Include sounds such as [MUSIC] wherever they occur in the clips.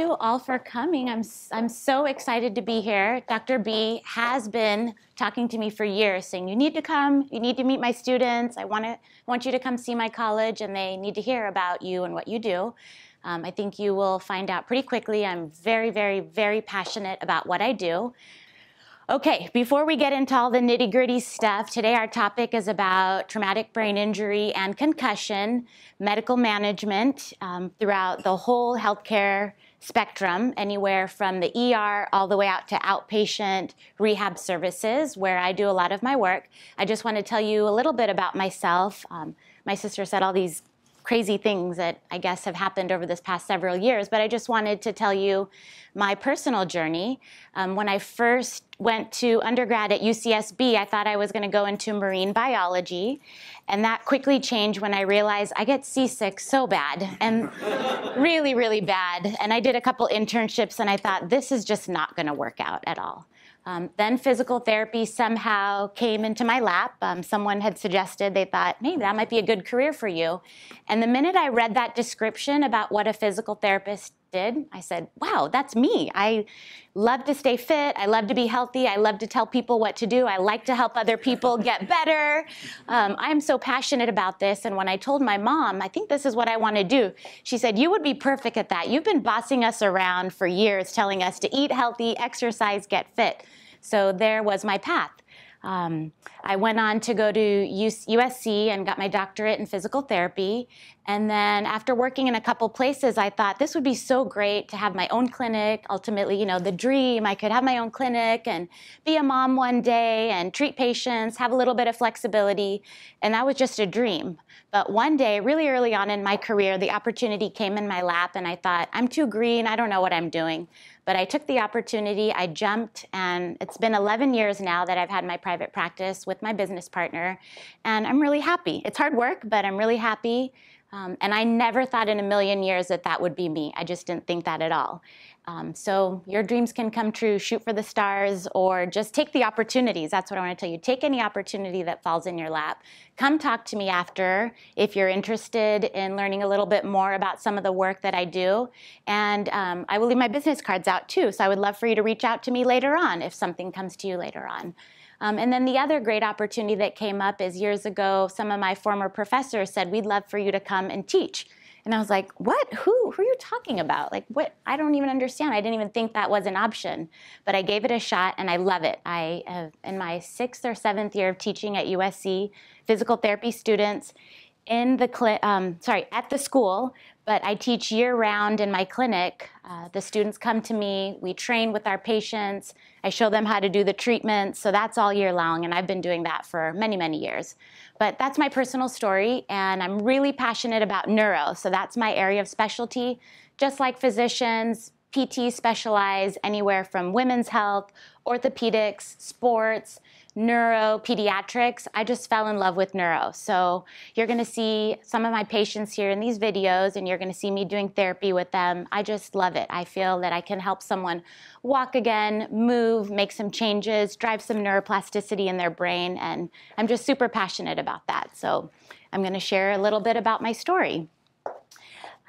you all for coming. I'm, I'm so excited to be here. Dr. B has been talking to me for years saying, you need to come, you need to meet my students. I want, to, want you to come see my college and they need to hear about you and what you do. Um, I think you will find out pretty quickly. I'm very, very, very passionate about what I do. Okay, before we get into all the nitty gritty stuff, today our topic is about traumatic brain injury and concussion, medical management um, throughout the whole healthcare spectrum, anywhere from the ER all the way out to outpatient rehab services, where I do a lot of my work. I just want to tell you a little bit about myself. Um, my sister said all these crazy things that I guess have happened over this past several years, but I just wanted to tell you my personal journey. Um, when I first went to undergrad at UCSB, I thought I was going to go into marine biology, and that quickly changed when I realized I get seasick so bad, and [LAUGHS] really, really bad. And I did a couple internships, and I thought this is just not going to work out at all. Um, then physical therapy somehow came into my lap. Um, someone had suggested they thought maybe that might be a good career for you. And the minute I read that description about what a physical therapist did, I said, wow, that's me. I love to stay fit. I love to be healthy. I love to tell people what to do. I like to help other people [LAUGHS] get better. Um, I'm so passionate about this. And when I told my mom, I think this is what I want to do, she said, You would be perfect at that. You've been bossing us around for years, telling us to eat healthy, exercise, get fit. So there was my path. Um, I went on to go to USC and got my doctorate in physical therapy. And then after working in a couple places, I thought this would be so great to have my own clinic. Ultimately, you know, the dream, I could have my own clinic and be a mom one day and treat patients, have a little bit of flexibility. And that was just a dream. But one day, really early on in my career, the opportunity came in my lap and I thought, I'm too green, I don't know what I'm doing. But I took the opportunity, I jumped, and it's been 11 years now that I've had my private practice with my business partner, and I'm really happy. It's hard work, but I'm really happy. Um, and I never thought in a million years that that would be me. I just didn't think that at all. Um, so your dreams can come true. Shoot for the stars, or just take the opportunities. That's what I want to tell you. Take any opportunity that falls in your lap. Come talk to me after if you're interested in learning a little bit more about some of the work that I do. And um, I will leave my business cards out too. So I would love for you to reach out to me later on if something comes to you later on. Um, and then the other great opportunity that came up is years ago, some of my former professors said, We'd love for you to come and teach. And I was like, what? Who? Who are you talking about? Like, what? I don't even understand. I didn't even think that was an option. But I gave it a shot and I love it. I have, in my sixth or seventh year of teaching at USC, physical therapy students in the, um, sorry, at the school, but I teach year round in my clinic. Uh, the students come to me, we train with our patients, I show them how to do the treatment, so that's all year long, and I've been doing that for many, many years. But that's my personal story, and I'm really passionate about neuro, so that's my area of specialty. Just like physicians, PT specialize anywhere from women's health, orthopedics, sports, neuro, pediatrics, I just fell in love with neuro. So you're going to see some of my patients here in these videos, and you're going to see me doing therapy with them. I just love it. I feel that I can help someone walk again, move, make some changes, drive some neuroplasticity in their brain, and I'm just super passionate about that. So I'm going to share a little bit about my story.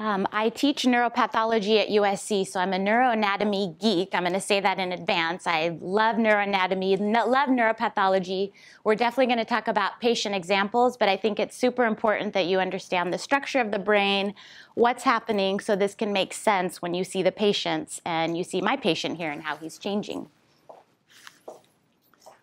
Um, I teach neuropathology at USC, so I'm a neuroanatomy geek. I'm going to say that in advance. I love neuroanatomy, love neuropathology. We're definitely going to talk about patient examples, but I think it's super important that you understand the structure of the brain, what's happening, so this can make sense when you see the patients and you see my patient here and how he's changing.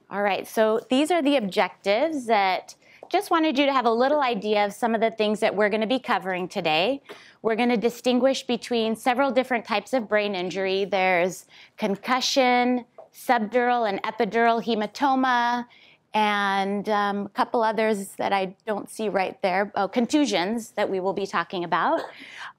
All right, so these are the objectives that just wanted you to have a little idea of some of the things that we're going to be covering today. We're going to distinguish between several different types of brain injury. There's concussion, subdural and epidural hematoma, and um, a couple others that I don't see right there. Oh, contusions that we will be talking about.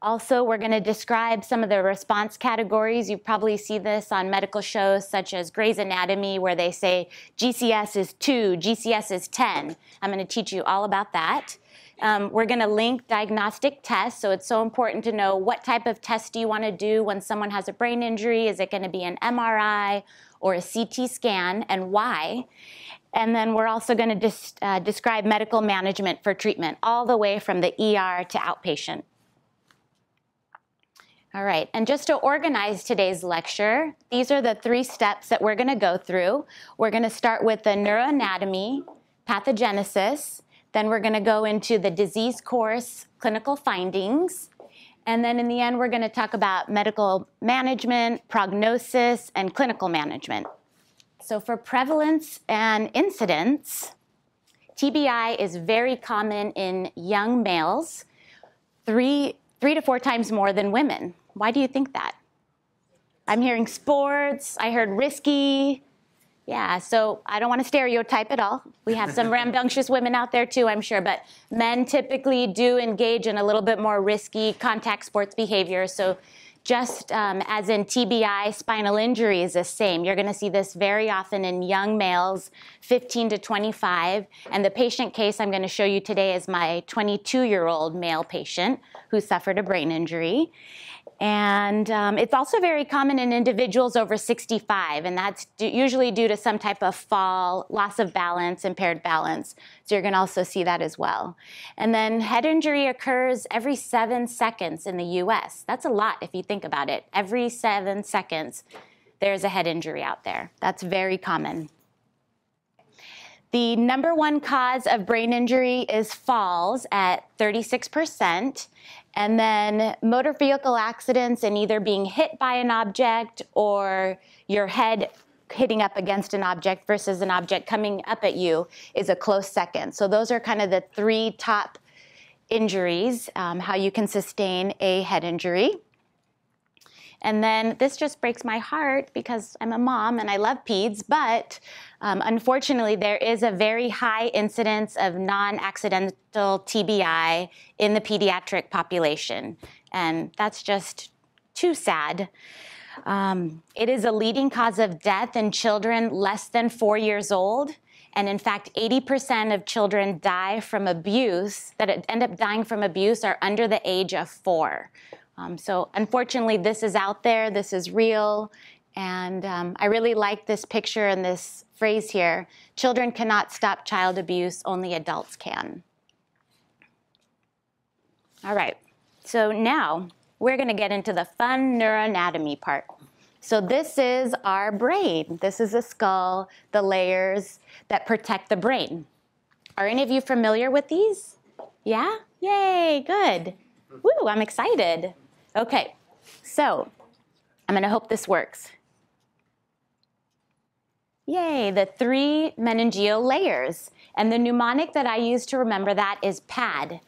Also, we're going to describe some of the response categories. You probably see this on medical shows such as Grey's Anatomy, where they say GCS is 2, GCS is 10. I'm going to teach you all about that. Um, we're going to link diagnostic tests, so it's so important to know what type of test do you want to do when someone has a brain injury. Is it going to be an MRI or a CT scan, and why? And then we're also going to uh, describe medical management for treatment, all the way from the ER to outpatient. All right, and just to organize today's lecture, these are the three steps that we're going to go through. We're going to start with the neuroanatomy, pathogenesis, then we're going to go into the disease course, clinical findings, and then in the end, we're going to talk about medical management, prognosis, and clinical management. So for prevalence and incidence, TBI is very common in young males, three, three to four times more than women. Why do you think that? I'm hearing sports, I heard risky. Yeah, so I don't want to stereotype at all. We have some [LAUGHS] rambunctious women out there too, I'm sure, but men typically do engage in a little bit more risky contact sports behavior. So just um, as in TBI, spinal injury is the same. You're going to see this very often in young males, 15 to 25. And the patient case I'm going to show you today is my 22 year old male patient who suffered a brain injury. And um, it's also very common in individuals over 65, and that's usually due to some type of fall, loss of balance, impaired balance. So you're going to also see that as well. And then head injury occurs every seven seconds in the US. That's a lot if you think about it. Every seven seconds, there's a head injury out there. That's very common. The number one cause of brain injury is falls at 36%. And then motor vehicle accidents and either being hit by an object or your head hitting up against an object versus an object coming up at you is a close second. So those are kind of the three top injuries, um, how you can sustain a head injury. And then this just breaks my heart because I'm a mom and I love peds, but um, unfortunately, there is a very high incidence of non accidental TBI in the pediatric population. And that's just too sad. Um, it is a leading cause of death in children less than four years old. And in fact, 80% of children die from abuse, that end up dying from abuse, are under the age of four. Um, so unfortunately, this is out there, this is real, and um, I really like this picture and this phrase here children cannot stop child abuse, only adults can. All right, so now we're going to get into the fun neuroanatomy part. So, this is our brain. This is the skull, the layers that protect the brain. Are any of you familiar with these? Yeah? Yay, good. Woo, I'm excited. Okay, so I'm going to hope this works. Yay, the three meningeal layers. And the mnemonic that I use to remember that is PAD.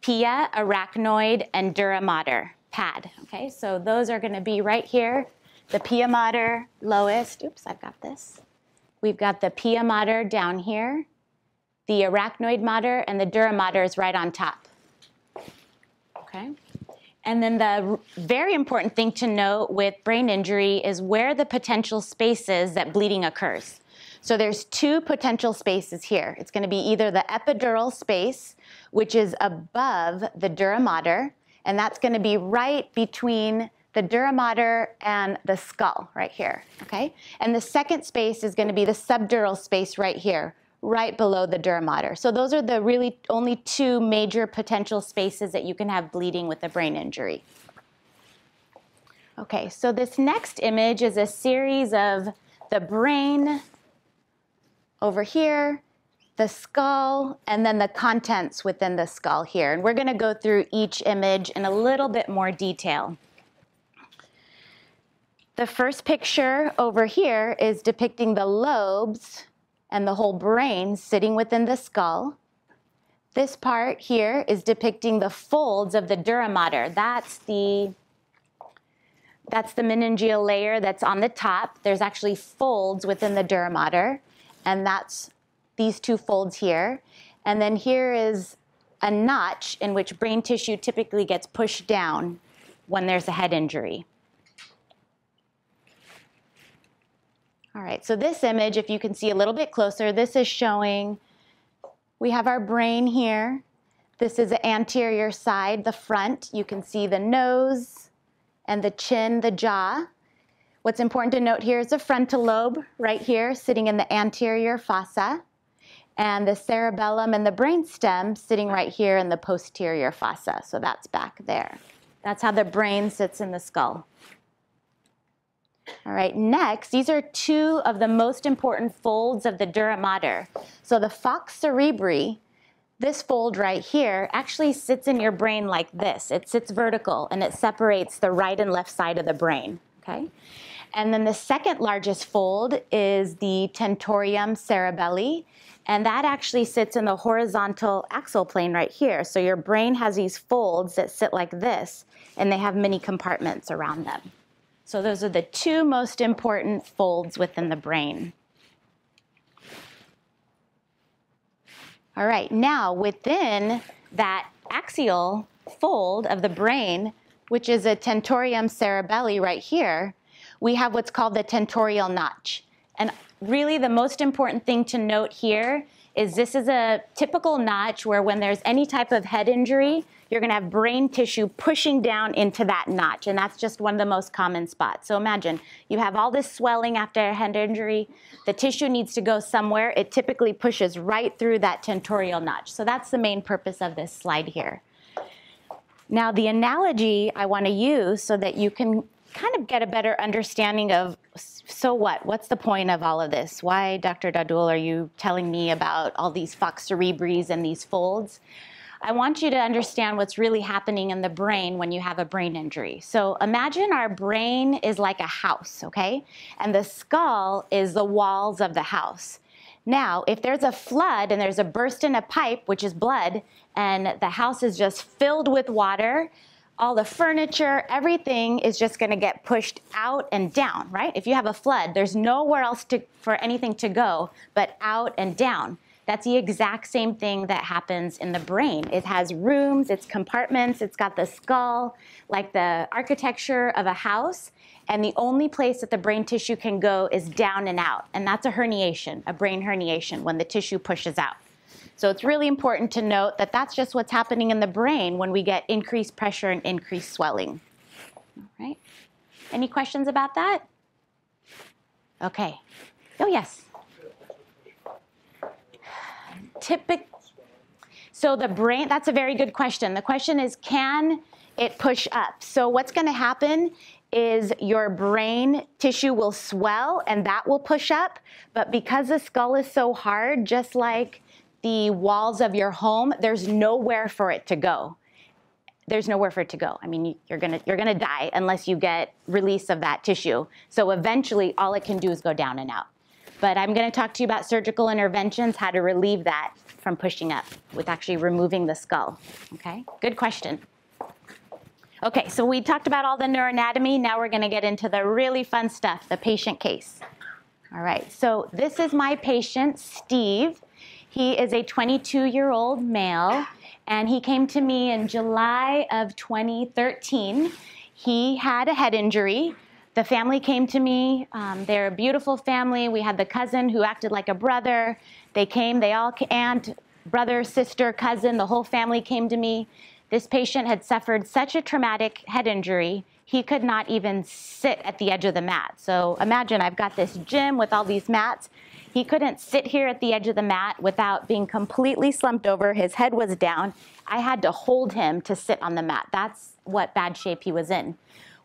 Pia, arachnoid, and dura mater. PAD. Okay, so those are going to be right here. The pia mater lowest. Oops, I've got this. We've got the pia mater down here. The arachnoid mater and the dura mater is right on top. Okay. And then the very important thing to note with brain injury is where the potential spaces that bleeding occurs. So there's two potential spaces here. It's going to be either the epidural space, which is above the dura mater, and that's going to be right between the dura mater and the skull right here, okay? And the second space is going to be the subdural space right here, right below the dura mater. So those are the really only two major potential spaces that you can have bleeding with a brain injury. Okay, so this next image is a series of the brain over here, the skull, and then the contents within the skull here. And we're going to go through each image in a little bit more detail. The first picture over here is depicting the lobes and the whole brain sitting within the skull. This part here is depicting the folds of the dura mater. That's the that's the meningeal layer that's on the top. There's actually folds within the dura mater, and that's these two folds here. And then here is a notch in which brain tissue typically gets pushed down when there's a head injury. All right, so this image, if you can see a little bit closer, this is showing we have our brain here. This is the anterior side, the front. You can see the nose and the chin, the jaw. What's important to note here is the frontal lobe right here sitting in the anterior fossa and the cerebellum and the brainstem sitting right here in the posterior fossa. So that's back there. That's how the brain sits in the skull. All right, next, these are two of the most important folds of the dura mater. So the falx cerebri, this fold right here, actually sits in your brain like this. It sits vertical and it separates the right and left side of the brain, okay? And then the second largest fold is the tentorium cerebelli, and that actually sits in the horizontal axial plane right here. So your brain has these folds that sit like this, and they have many compartments around them. So those are the two most important folds within the brain. All right, now within that axial fold of the brain, which is a tentorium cerebelli right here, we have what's called the tentorial notch. And really the most important thing to note here is this is a typical notch where when there's any type of head injury, you're gonna have brain tissue pushing down into that notch, and that's just one of the most common spots. So imagine you have all this swelling after a head injury, the tissue needs to go somewhere, it typically pushes right through that tentorial notch. So that's the main purpose of this slide here. Now the analogy I wanna use so that you can kind of get a better understanding of so what? What's the point of all of this? Why, Dr. Dahdul, are you telling me about all these falx cerebris and these folds? I want you to understand what's really happening in the brain when you have a brain injury. So imagine our brain is like a house, okay? And the skull is the walls of the house. Now, if there's a flood and there's a burst in a pipe, which is blood, and the house is just filled with water, all the furniture, everything is just going to get pushed out and down, right? If you have a flood, there's nowhere else to, for anything to go but out and down. That's the exact same thing that happens in the brain. It has rooms, it's compartments, it's got the skull, like the architecture of a house, and the only place that the brain tissue can go is down and out. And that's a herniation, a brain herniation, when the tissue pushes out. So it's really important to note that that's just what's happening in the brain when we get increased pressure and increased swelling. All right. Any questions about that? Okay. Oh, yes. Typic. So the brain, that's a very good question. The question is, can it push up? So what's going to happen is your brain tissue will swell and that will push up. But because the skull is so hard, just like the walls of your home, there's nowhere for it to go. There's nowhere for it to go. I mean, you're gonna you're gonna die unless you get release of that tissue. So eventually, all it can do is go down and out. But I'm going to talk to you about surgical interventions, how to relieve that from pushing up with actually removing the skull. Okay, good question. Okay, so we talked about all the neuroanatomy. Now we're going to get into the really fun stuff, the patient case. All right, so this is my patient, Steve. He is a 22 year old male, and he came to me in July of 2013. He had a head injury. The family came to me. Um, they're a beautiful family. We had the cousin who acted like a brother. They came, they all, aunt, brother, sister, cousin, the whole family came to me. This patient had suffered such a traumatic head injury, he could not even sit at the edge of the mat. So imagine I've got this gym with all these mats. He couldn't sit here at the edge of the mat without being completely slumped over. His head was down. I had to hold him to sit on the mat. That's what bad shape he was in.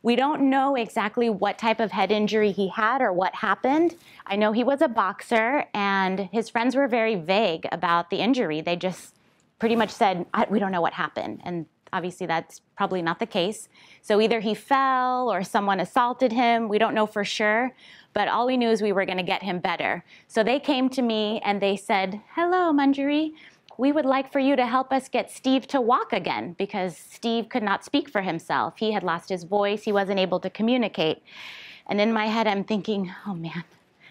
We don't know exactly what type of head injury he had or what happened. I know he was a boxer, and his friends were very vague about the injury. They just pretty much said, We don't know what happened. And obviously, that's probably not the case. So either he fell or someone assaulted him. We don't know for sure but all we knew is we were going to get him better. So they came to me and they said, Hello, Manjiri. We would like for you to help us get Steve to walk again because Steve could not speak for himself. He had lost his voice, he wasn't able to communicate. And in my head, I'm thinking, oh man,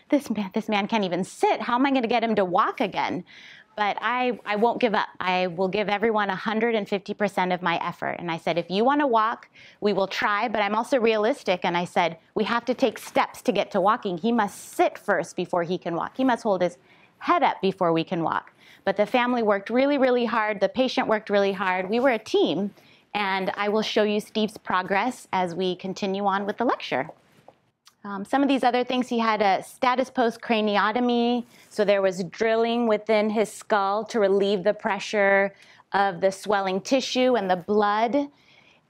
this man, this man can't even sit. How am I going to get him to walk again? but I, I won't give up. I will give everyone 150% of my effort. And I said, if you want to walk, we will try, but I'm also realistic. And I said, we have to take steps to get to walking. He must sit first before he can walk. He must hold his head up before we can walk. But the family worked really, really hard. The patient worked really hard. We were a team. And I will show you Steve's progress as we continue on with the lecture. Um, some of these other things, he had a status post craniotomy, so there was drilling within his skull to relieve the pressure of the swelling tissue and the blood.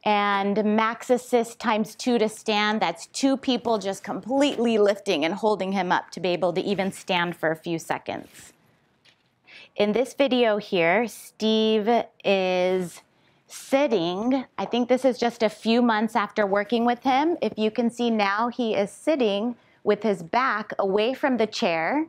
and max assist times two to stand. That's two people just completely lifting and holding him up to be able to even stand for a few seconds. In this video here, Steve is sitting. I think this is just a few months after working with him. If you can see now, he is sitting with his back away from the chair.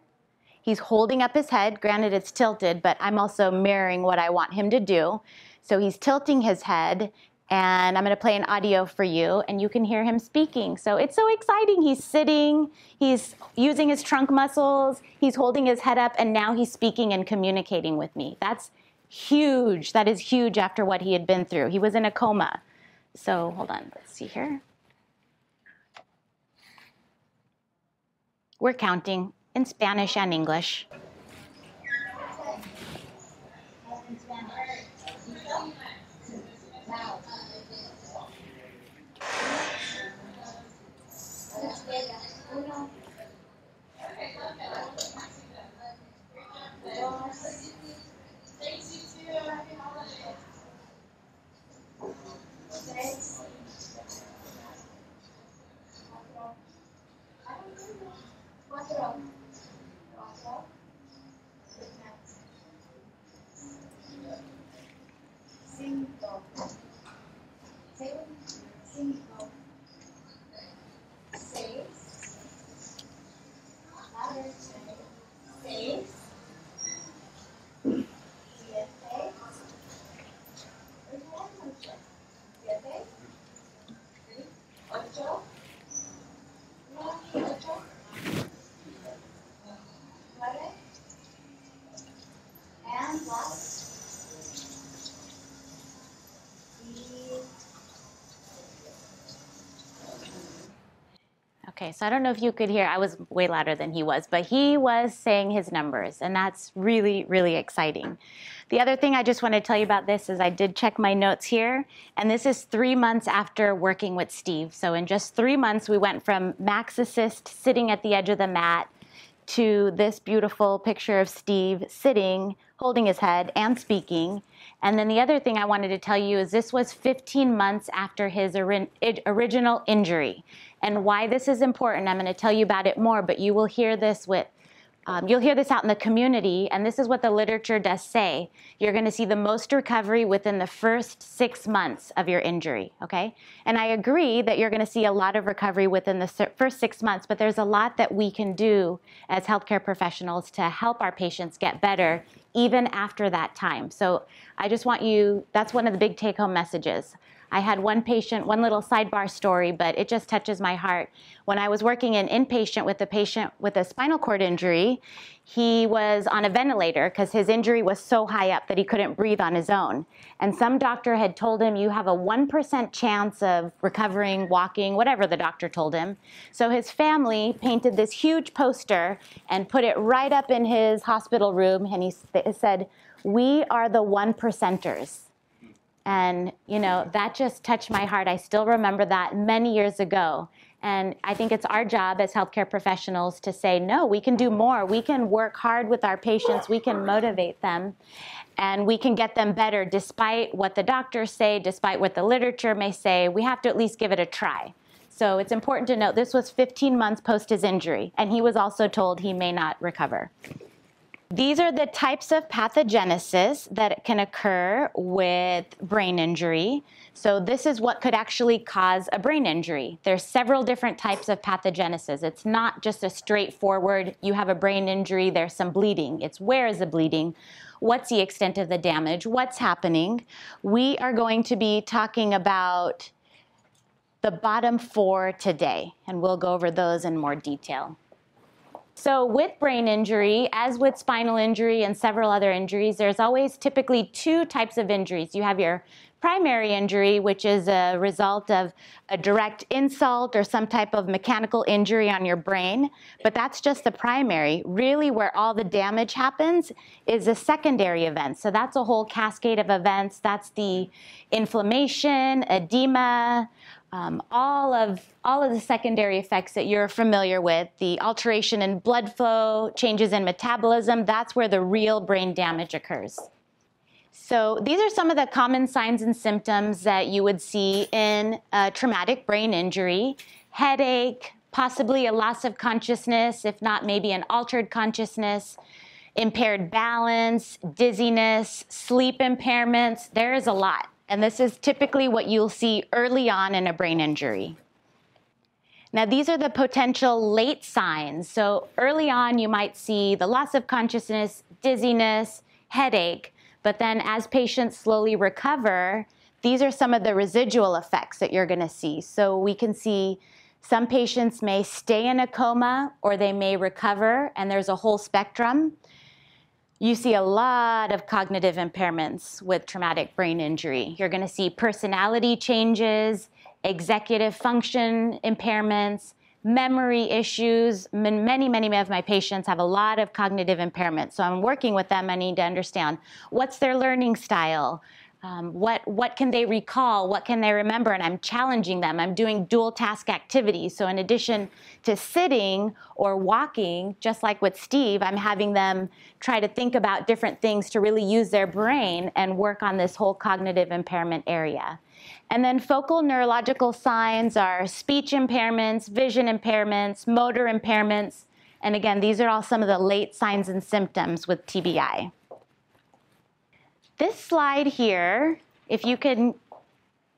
He's holding up his head. Granted, it's tilted, but I'm also mirroring what I want him to do. So he's tilting his head, and I'm going to play an audio for you, and you can hear him speaking. So it's so exciting. He's sitting, he's using his trunk muscles, he's holding his head up, and now he's speaking and communicating with me. That's huge. That is huge after what he had been through. He was in a coma. So hold on, let's see here. We're counting in Spanish and English. Okay, so I don't know if you could hear, I was way louder than he was, but he was saying his numbers, and that's really, really exciting. The other thing I just want to tell you about this is I did check my notes here, and this is three months after working with Steve. So in just three months, we went from max assist sitting at the edge of the mat to this beautiful picture of Steve sitting, holding his head, and speaking. And then the other thing I wanted to tell you is this was 15 months after his original injury. And why this is important, I'm going to tell you about it more, but you will hear this with um, you'll hear this out in the community, and this is what the literature does say. You're going to see the most recovery within the first six months of your injury, okay? And I agree that you're going to see a lot of recovery within the first six months, but there's a lot that we can do as healthcare professionals to help our patients get better even after that time. So I just want you, that's one of the big take home messages. I had one patient, one little sidebar story, but it just touches my heart. When I was working in inpatient with a patient with a spinal cord injury, he was on a ventilator because his injury was so high up that he couldn't breathe on his own. And some doctor had told him, You have a 1% chance of recovering, walking, whatever the doctor told him. So his family painted this huge poster and put it right up in his hospital room. And he said, We are the one percenters. And, you know, that just touched my heart. I still remember that many years ago. And I think it's our job as healthcare professionals to say, no, we can do more. We can work hard with our patients. We can motivate them. And we can get them better despite what the doctors say, despite what the literature may say. We have to at least give it a try. So it's important to note this was 15 months post his injury. And he was also told he may not recover. These are the types of pathogenesis that can occur with brain injury. So this is what could actually cause a brain injury. There's several different types of pathogenesis. It's not just a straightforward, you have a brain injury, there's some bleeding. It's where is the bleeding? What's the extent of the damage? What's happening? We are going to be talking about the bottom four today, and we'll go over those in more detail. So with brain injury, as with spinal injury and several other injuries, there's always typically two types of injuries. You have your primary injury, which is a result of a direct insult or some type of mechanical injury on your brain, but that's just the primary. Really, where all the damage happens is a secondary event. So that's a whole cascade of events. That's the inflammation, edema, um, all of all of the secondary effects that you're familiar with, the alteration in blood flow, changes in metabolism, that's where the real brain damage occurs. So these are some of the common signs and symptoms that you would see in a traumatic brain injury. Headache, possibly a loss of consciousness, if not maybe an altered consciousness, impaired balance, dizziness, sleep impairments. There is a lot. And this is typically what you'll see early on in a brain injury. Now, these are the potential late signs. So, early on, you might see the loss of consciousness, dizziness, headache. But then, as patients slowly recover, these are some of the residual effects that you're going to see. So, we can see some patients may stay in a coma or they may recover, and there's a whole spectrum. You see a lot of cognitive impairments with traumatic brain injury. You're going to see personality changes, executive function impairments, memory issues. Many, many of my patients have a lot of cognitive impairments. So I'm working with them. I need to understand what's their learning style. Um, what, what can they recall? What can they remember? And I'm challenging them. I'm doing dual task activities. So, in addition to sitting or walking, just like with Steve, I'm having them try to think about different things to really use their brain and work on this whole cognitive impairment area. And then focal neurological signs are speech impairments, vision impairments, motor impairments. And again, these are all some of the late signs and symptoms with TBI. This slide here, if you can,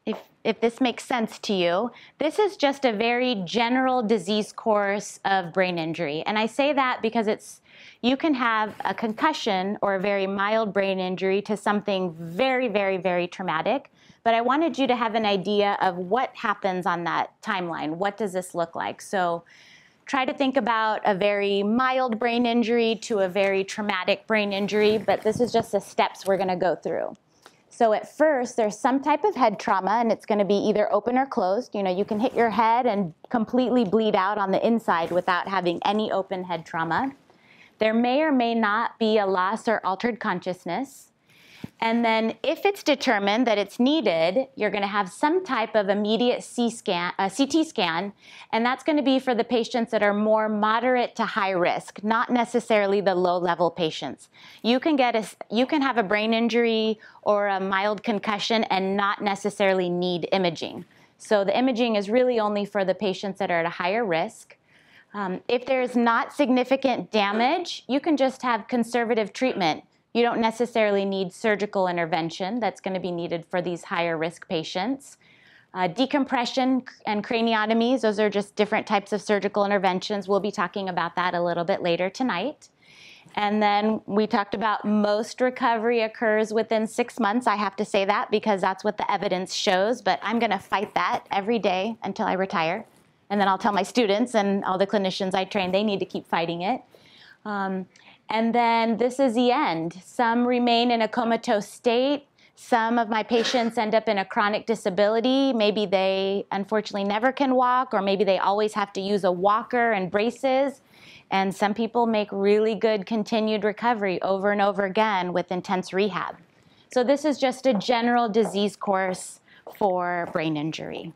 if, if this makes sense to you, this is just a very general disease course of brain injury. And I say that because it's you can have a concussion or a very mild brain injury to something very, very, very traumatic. But I wanted you to have an idea of what happens on that timeline. What does this look like? So try to think about a very mild brain injury to a very traumatic brain injury, but this is just the steps we're going to go through. So at first, there's some type of head trauma, and it's going to be either open or closed. You know, you can hit your head and completely bleed out on the inside without having any open head trauma. There may or may not be a loss or altered consciousness. And then if it's determined that it's needed, you're going to have some type of immediate C scan, uh, CT scan, and that's going to be for the patients that are more moderate to high risk, not necessarily the low level patients. You can get a, you can have a brain injury or a mild concussion and not necessarily need imaging. So the imaging is really only for the patients that are at a higher risk. Um, if there's not significant damage, you can just have conservative treatment you don't necessarily need surgical intervention that's going to be needed for these higher risk patients. Uh, decompression and craniotomies, those are just different types of surgical interventions. We'll be talking about that a little bit later tonight. And then we talked about most recovery occurs within six months. I have to say that because that's what the evidence shows, but I'm going to fight that every day until I retire. And then I'll tell my students and all the clinicians I train they need to keep fighting it. Um, and then this is the end. Some remain in a comatose state. Some of my patients end up in a chronic disability. Maybe they unfortunately never can walk, or maybe they always have to use a walker and braces. And some people make really good continued recovery over and over again with intense rehab. So, this is just a general disease course for brain injury.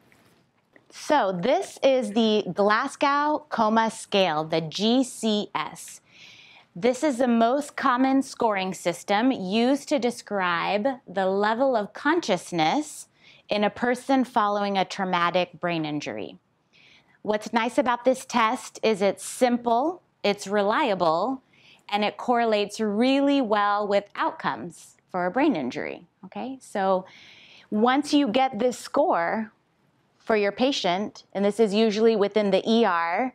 So, this is the Glasgow Coma Scale, the GCS. This is the most common scoring system used to describe the level of consciousness in a person following a traumatic brain injury. What's nice about this test is it's simple, it's reliable, and it correlates really well with outcomes for a brain injury. Okay, so once you get this score for your patient, and this is usually within the ER,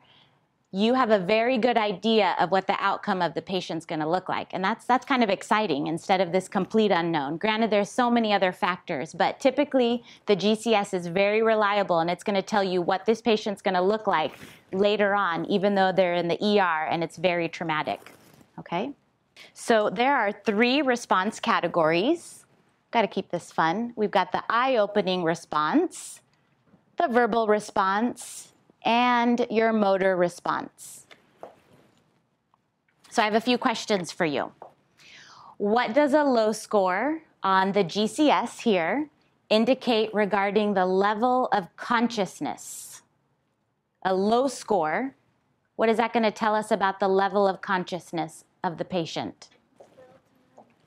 you have a very good idea of what the outcome of the patient's going to look like. And that's that's kind of exciting instead of this complete unknown. Granted there's so many other factors but typically the gcs is very reliable and it's going to tell you what this patient's going to look like later on even though they're in the er and it's very traumatic. Okay? So there are three response categories. Got to keep this fun. We've got the eye-opening response the verbal response and your motor response. So I have a few questions for you. What does a low score on the GCS here indicate regarding the level of consciousness? A low score, what is that going to tell us about the level of consciousness of the patient?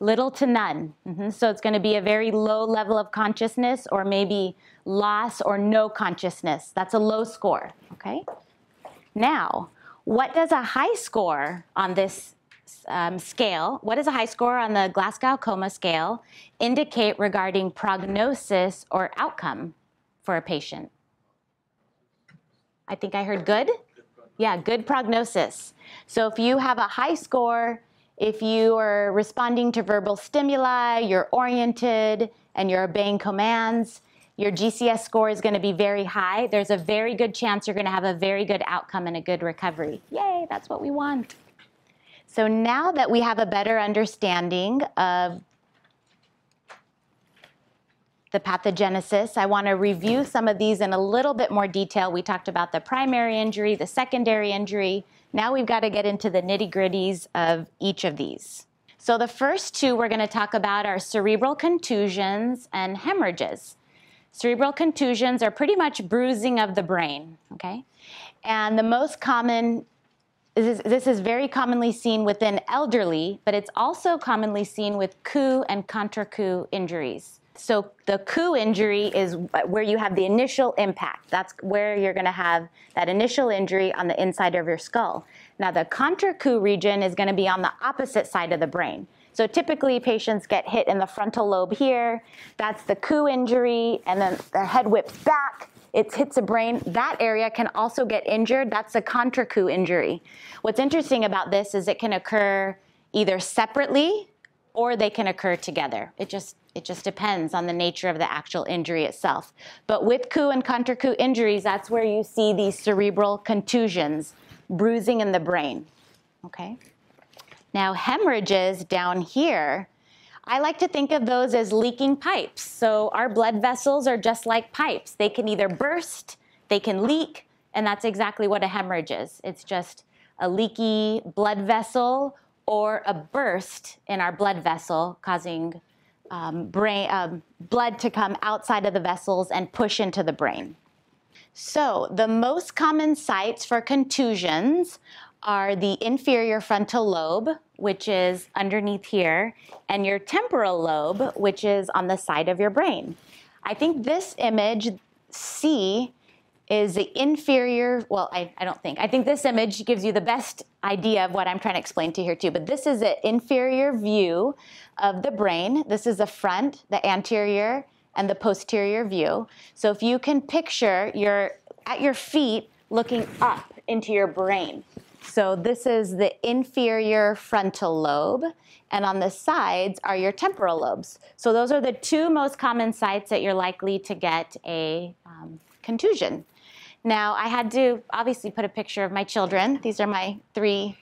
Little to none. Mm-hmm. So it's going to be a very low level of consciousness or maybe loss or no consciousness. That's a low score, okay? Now, what does a high score on this um, scale, what does a high score on the Glasgow Coma scale indicate regarding prognosis or outcome for a patient? I think I heard good. Yeah, good prognosis. So if you have a high score, if you are responding to verbal stimuli, you're oriented, and you're obeying commands, your GCS score is going to be very high. There's a very good chance you're going to have a very good outcome and a good recovery. Yay, that's what we want. So now that we have a better understanding of the pathogenesis, I want to review some of these in a little bit more detail. We talked about the primary injury, the secondary injury. Now we've got to get into the nitty gritties of each of these. So the first two we're going to talk about are cerebral contusions and hemorrhages. Cerebral contusions are pretty much bruising of the brain, okay? And the most common, this, this is very commonly seen within elderly, but it's also commonly seen with coup and contre coup injuries. So the coup injury is where you have the initial impact. That's where you're going to have that initial injury on the inside of your skull. Now the contra coup region is going to be on the opposite side of the brain. So typically patients get hit in the frontal lobe here. That's the coup injury, and then the head whips back. It hits the brain. That area can also get injured. That's a contra coup injury. What's interesting about this is it can occur either separately or they can occur together. It just it just depends on the nature of the actual injury itself. But with coup and contre coup injuries, that's where you see these cerebral contusions, bruising in the brain. Okay? Now, hemorrhages down here, I like to think of those as leaking pipes. So our blood vessels are just like pipes. They can either burst, they can leak, and that's exactly what a hemorrhage is. It's just a leaky blood vessel or a burst in our blood vessel causing um, brain, um, blood to come outside of the vessels and push into the brain. So the most common sites for contusions are the inferior frontal lobe, which is underneath here, and your temporal lobe, which is on the side of your brain. I think this image, C, is the inferior, well, I, I don't think. I think this image gives you the best idea of what I'm trying to explain to you here too, but this is an inferior view of the brain. This is the front, the anterior, and the posterior view. So if you can picture your at your feet looking up into your brain. So this is the inferior frontal lobe, and on the sides are your temporal lobes. So those are the two most common sites that you're likely to get a um, contusion. Now, I had to obviously put a picture of my children. These are my three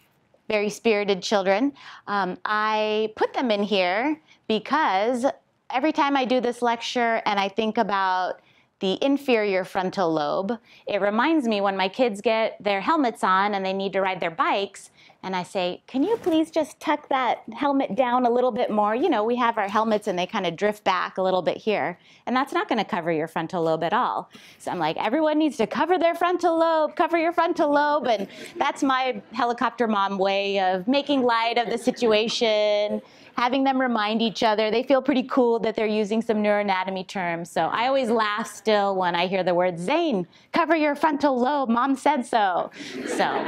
very spirited children. Um, I put them in here because every time I do this lecture and I think about the inferior frontal lobe. It reminds me when my kids get their helmets on and they need to ride their bikes, and I say, Can you please just tuck that helmet down a little bit more? You know, we have our helmets and they kind of drift back a little bit here, and that's not going to cover your frontal lobe at all. So I'm like, Everyone needs to cover their frontal lobe, cover your frontal lobe. And that's my helicopter mom way of making light of the situation having them remind each other. They feel pretty cool that they're using some neuroanatomy terms. So I always laugh still when I hear the word Zane, cover your frontal lobe. Mom said so. So,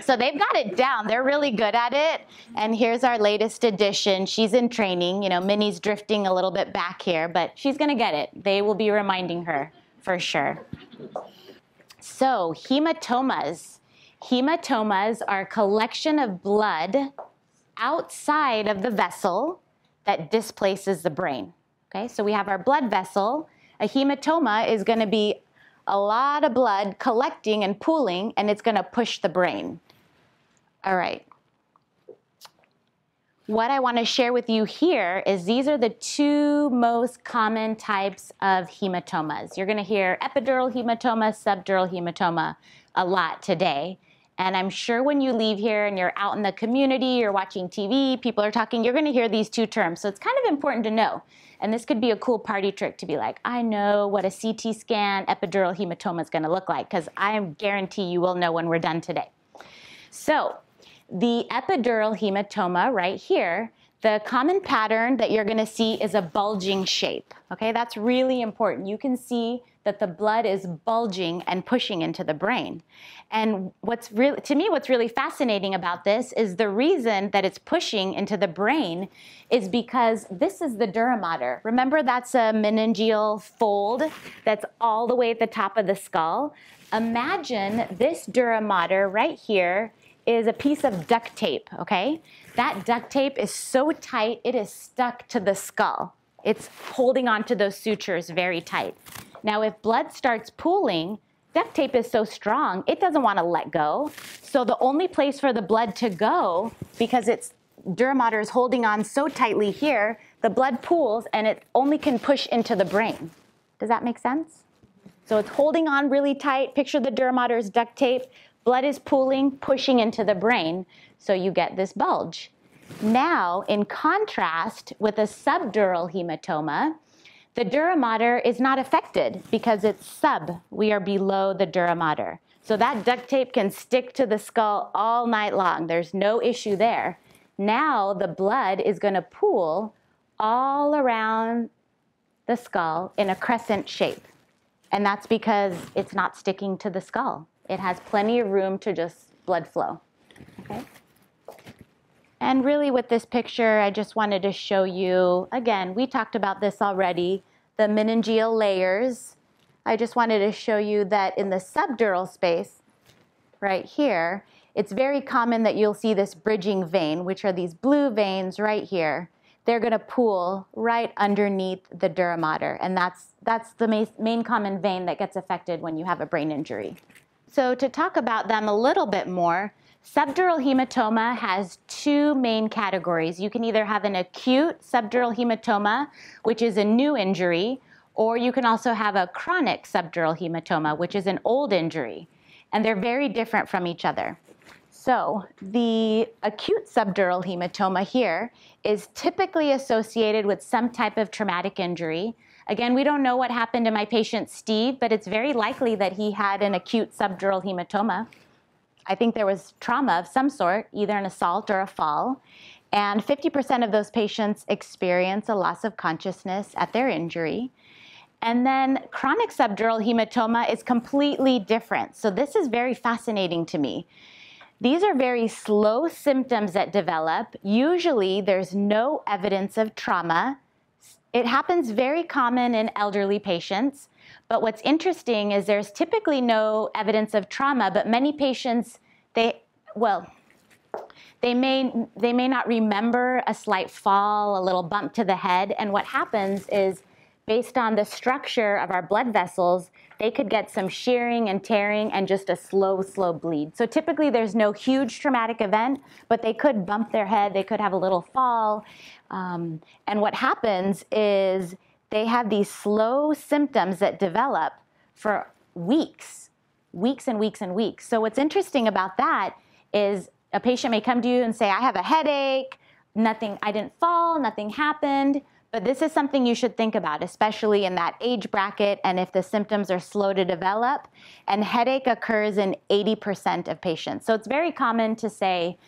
so they've got it down. They're really good at it. And here's our latest addition. She's in training. You know, Minnie's drifting a little bit back here, but she's going to get it. They will be reminding her for sure. So, hematomas. Hematomas are a collection of blood outside of the vessel that displaces the brain. Okay, so we have our blood vessel. A hematoma is going to be a lot of blood collecting and pooling, and it's going to push the brain. All right. What I want to share with you here is these are the two most common types of hematomas. You're going to hear epidural hematoma, subdural hematoma a lot today. And I'm sure when you leave here and you're out in the community, you're watching TV, people are talking, you're going to hear these two terms. So it's kind of important to know. And this could be a cool party trick to be like, I know what a CT scan epidural hematoma is going to look like, because I guarantee you will know when we're done today. So the epidural hematoma right here, The common pattern that you're gonna see is a bulging shape, okay? That's really important. You can see that the blood is bulging and pushing into the brain. And what's really, to me, what's really fascinating about this is the reason that it's pushing into the brain is because this is the dura mater. Remember, that's a meningeal fold that's all the way at the top of the skull. Imagine this dura mater right here is a piece of duct tape, okay? That duct tape is so tight, it is stuck to the skull. It's holding onto those sutures very tight. Now, if blood starts pooling, duct tape is so strong, it doesn't want to let go. So the only place for the blood to go, because its dura mater is holding on so tightly here, the blood pools and it only can push into the brain. Does that make sense? So it's holding on really tight. Picture the dura mater as duct tape. Blood is pooling, pushing into the brain, so you get this bulge. Now, in contrast with a subdural hematoma, the dura mater is not affected because it's sub. We are below the dura mater. So that duct tape can stick to the skull all night long. There's no issue there. Now the blood is going to pool all around the skull in a crescent shape. And that's because it's not sticking to the skull. It has plenty of room to just blood flow. Okay? And really with this picture, I just wanted to show you, again, we talked about this already, the meningeal layers. I just wanted to show you that in the subdural space, right here, it's very common that you'll see this bridging vein, which are these blue veins right here. They're going to pool right underneath the dura mater, and that's, that's the main common vein that gets affected when you have a brain injury. So to talk about them a little bit more, subdural hematoma has two main categories. You can either have an acute subdural hematoma, which is a new injury, or you can also have a chronic subdural hematoma, which is an old injury. And they're very different from each other. So the acute subdural hematoma here is typically associated with some type of traumatic injury, Again, we don't know what happened to my patient Steve, but it's very likely that he had an acute subdural hematoma. I think there was trauma of some sort, either an assault or a fall. And 50% of those patients experience a loss of consciousness at their injury. And then chronic subdural hematoma is completely different. So this is very fascinating to me. These are very slow symptoms that develop. Usually there's no evidence of trauma. It happens very common in elderly patients, but what's interesting is there's typically no evidence of trauma, but many patients, they, well, they may, they may not remember a slight fall, a little bump to the head, and what happens is based on the structure of our blood vessels, they could get some shearing and tearing and just a slow, slow bleed. So typically there's no huge traumatic event, but they could bump their head, they could have a little fall. Um, and what happens is they have these slow symptoms that develop for weeks, weeks and weeks and weeks. So what's interesting about that is a patient may come to you and say, I have a headache, nothing, I didn't fall, nothing happened. But this is something you should think about, especially in that age bracket and if the symptoms are slow to develop. And headache occurs in 80% of patients. So it's very common to say,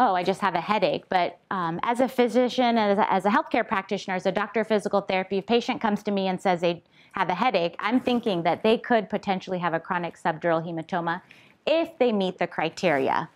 oh, I just have a headache. But um, as a physician as a, as a healthcare practitioner, as a doctor of physical therapy, if a patient comes to me and says they have a headache, I'm thinking that they could potentially have a chronic subdural hematoma if they meet the criteria.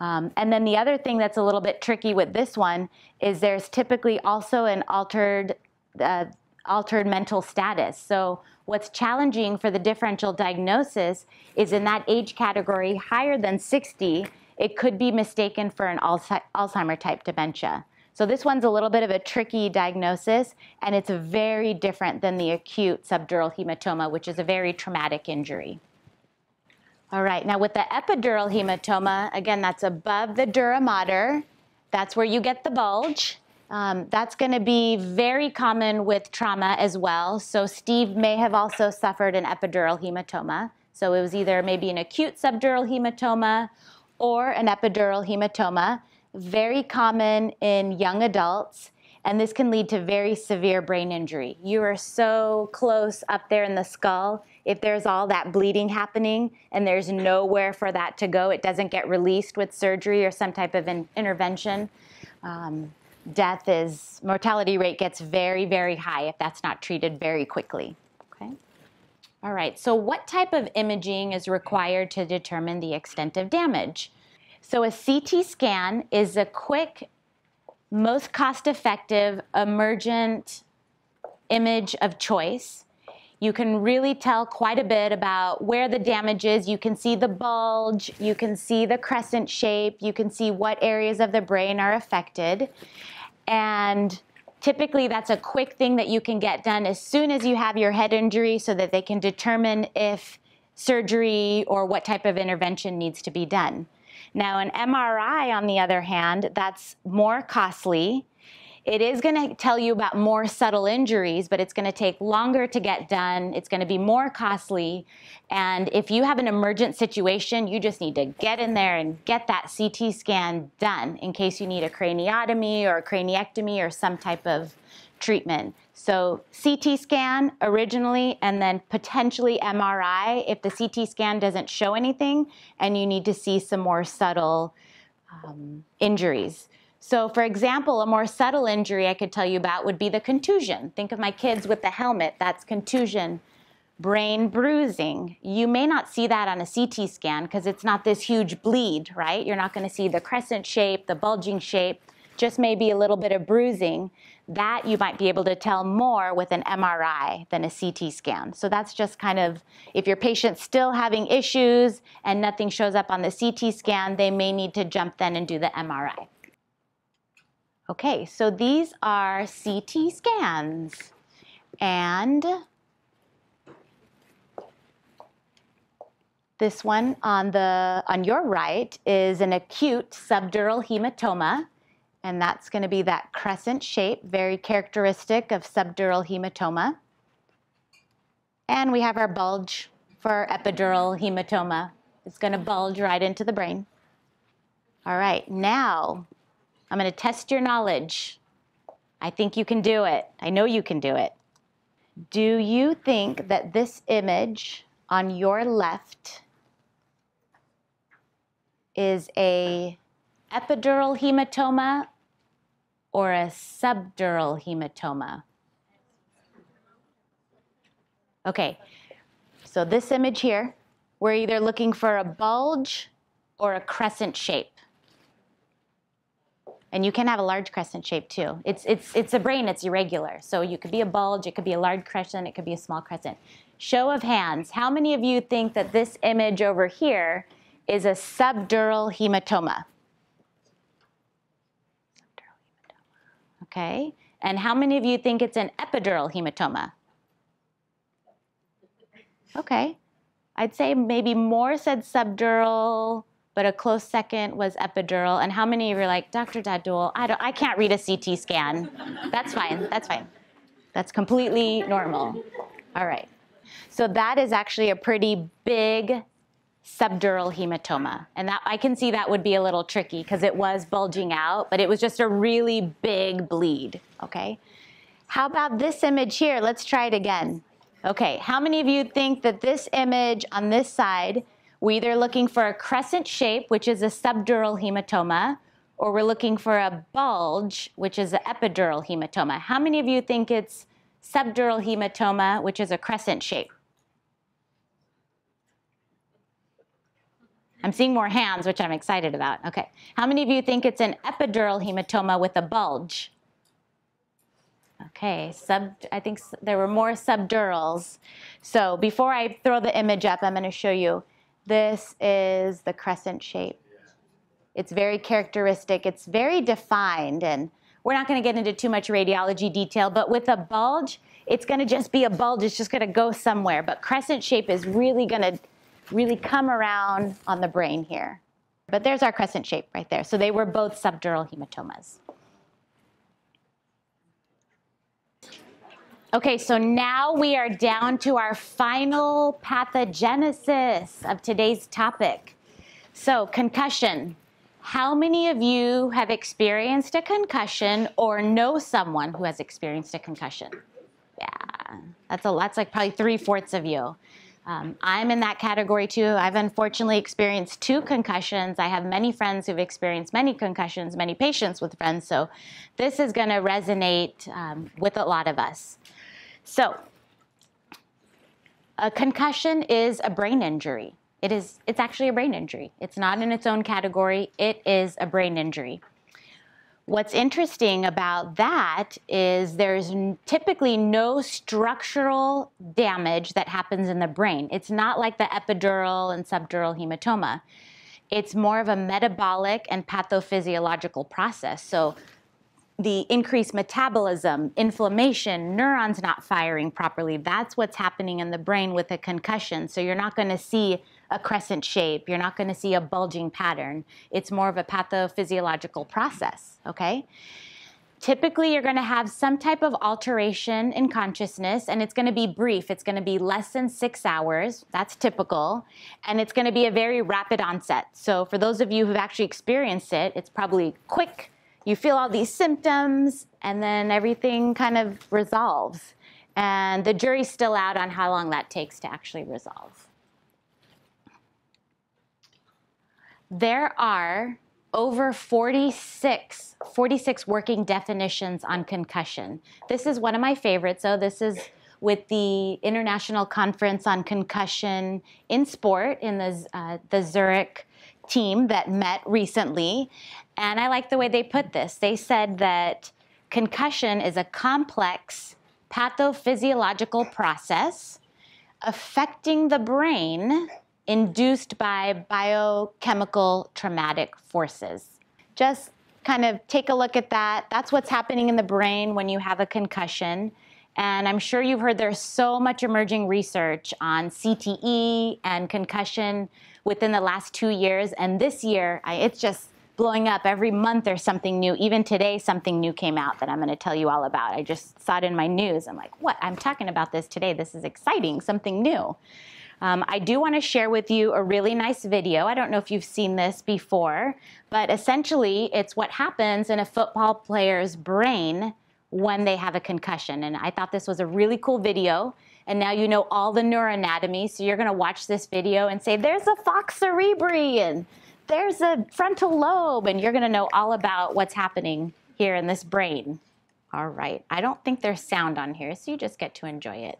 Um, and then the other thing that's a little bit tricky with this one is there's typically also an altered, uh, altered mental status. So what's challenging for the differential diagnosis is in that age category higher than 60, it could be mistaken for an Alzheimer type dementia. So this one's a little bit of a tricky diagnosis, and it's very different than the acute subdural hematoma, which is a very traumatic injury. All right, now with the epidural hematoma, again, that's above the dura mater. That's where you get the bulge. Um, that's going to be very common with trauma as well. So Steve may have also suffered an epidural hematoma. So it was either maybe an acute subdural hematoma or an epidural hematoma, very common in young adults and this can lead to very severe brain injury. You are so close up there in the skull. If there's all that bleeding happening and there's nowhere for that to go, it doesn't get released with surgery or some type of in intervention. Um, death is, mortality rate gets very, very high if that's not treated very quickly. All right, so what type of imaging is required to determine the extent of damage? So a CT scan is a quick, most cost-effective, emergent image of choice. You can really tell quite a bit about where the damage is. You can see the bulge, you can see the crescent shape, you can see what areas of the brain are affected. And typically that's a quick thing that you can get done as soon as you have your head injury so that they can determine if surgery or what type of intervention needs to be done. Now, an MRI, on the other hand, that's more costly it is going to tell you about more subtle injuries, but it's going to take longer to get done. It's going to be more costly. And if you have an emergent situation, you just need to get in there and get that CT scan done in case you need a craniotomy or a craniectomy or some type of treatment. So CT scan originally and then potentially MRI if the CT scan doesn't show anything and you need to see some more subtle um, injuries. So, for example, a more subtle injury I could tell you about would be the contusion. Think of my kids with the helmet, that's contusion. Brain bruising. You may not see that on a CT scan because it's not this huge bleed, right? You're not going to see the crescent shape, the bulging shape, just maybe a little bit of bruising. That you might be able to tell more with an MRI than a CT scan. So that's just kind of, if your patient's still having issues and nothing shows up on the CT scan, they may need to jump then and do the MRI. Okay, so these are CT scans. And this one on, the, on your right is an acute subdural hematoma. And that's going to be that crescent shape, very characteristic of subdural hematoma. And we have our bulge for epidural hematoma. It's going to bulge right into the brain. All right, now I'm going to test your knowledge. I think you can do it. I know you can do it. Do you think that this image on your left is a epidural hematoma or a subdural hematoma? Okay, so this image here, we're either looking for a bulge or a crescent shape. And you can have a large crescent shape too. It's, it's, it's a brain, it's irregular. So you could be a bulge, it could be a large crescent, it could be a small crescent. Show of hands, how many of you think that this image over here is a subdural hematoma? Okay, and how many of you think it's an epidural hematoma? Okay, I'd say maybe more said subdural, but a close second was epidural. And how many of you are like, Dr. Dahdul, I, don't, I can't read a CT scan. That's fine, that's fine. That's completely normal. All right. So that is actually a pretty big subdural hematoma. And that I can see that would be a little tricky because it was bulging out, but it was just a really big bleed, okay? How about this image here? Let's try it again. Okay, how many of you think that this image on this side we're either looking for a crescent shape, which is a subdural hematoma, or we're looking for a bulge, which is an epidural hematoma. How many of you think it's subdural hematoma, which is a crescent shape? I'm seeing more hands, which I'm excited about. Okay. How many of you think it's an epidural hematoma with a bulge? Okay, sub, I think there were more subdurals. So before I throw the image up, I'm going to show you this is the crescent shape. It's very characteristic. It's very defined. And we're not going to get into too much radiology detail, but with a bulge, it's going to just be a bulge. It's just going to go somewhere. But crescent shape is really going to really come around on the brain here. But there's our crescent shape right there. So they were both subdural hematomas. Okay, so now we are down to our final pathogenesis of today's topic. So, concussion. How many of you have experienced a concussion or know someone who has experienced a concussion? Yeah, that's a that's like probably three fourths of you. Um, I'm in that category too. I've unfortunately experienced two concussions. I have many friends who've experienced many concussions, many patients with friends. So this is going to resonate um, with a lot of us. So a concussion is a brain injury. It is, it's actually a brain injury. It's not in its own category. It is a brain injury. What's interesting about that is there's typically no structural damage that happens in the brain. It's not like the epidural and subdural hematoma. It's more of a metabolic and pathophysiological process. So the increased metabolism, inflammation, neurons not firing properly, that's what's happening in the brain with a concussion. So you're not going to see a crescent shape. You're not going to see a bulging pattern. It's more of a pathophysiological process, okay? Typically, you're going to have some type of alteration in consciousness, and it's going to be brief. It's going to be less than six hours. That's typical. And it's going to be a very rapid onset. So, for those of you who've actually experienced it, it's probably quick. You feel all these symptoms, and then everything kind of resolves. And the jury's still out on how long that takes to actually resolve. there are over 46, 46 working definitions on concussion. This is one of my favorites. So this is with the International Conference on Concussion in Sport in the, uh, the Zurich team that met recently. And I like the way they put this. They said that concussion is a complex pathophysiological process affecting the brain induced by biochemical traumatic forces. Just kind of take a look at that. That's what's happening in the brain when you have a concussion. And I'm sure you've heard there's so much emerging research on CTE and concussion within the last two years. And this year, I, it's just blowing up. Every month there's something new. Even today, something new came out that I'm going to tell you all about. I just saw it in my news. I'm like, what? I'm talking about this today. This is exciting, something new. Um, I do want to share with you a really nice video. I don't know if you've seen this before, but essentially it's what happens in a football player's brain when they have a concussion. And I thought this was a really cool video. And now you know all the neuroanatomy. So you're going to watch this video and say, there's a falx cerebri and there's a frontal lobe. And you're going to know all about what's happening here in this brain. All right. I don't think there's sound on here, so you just get to enjoy it.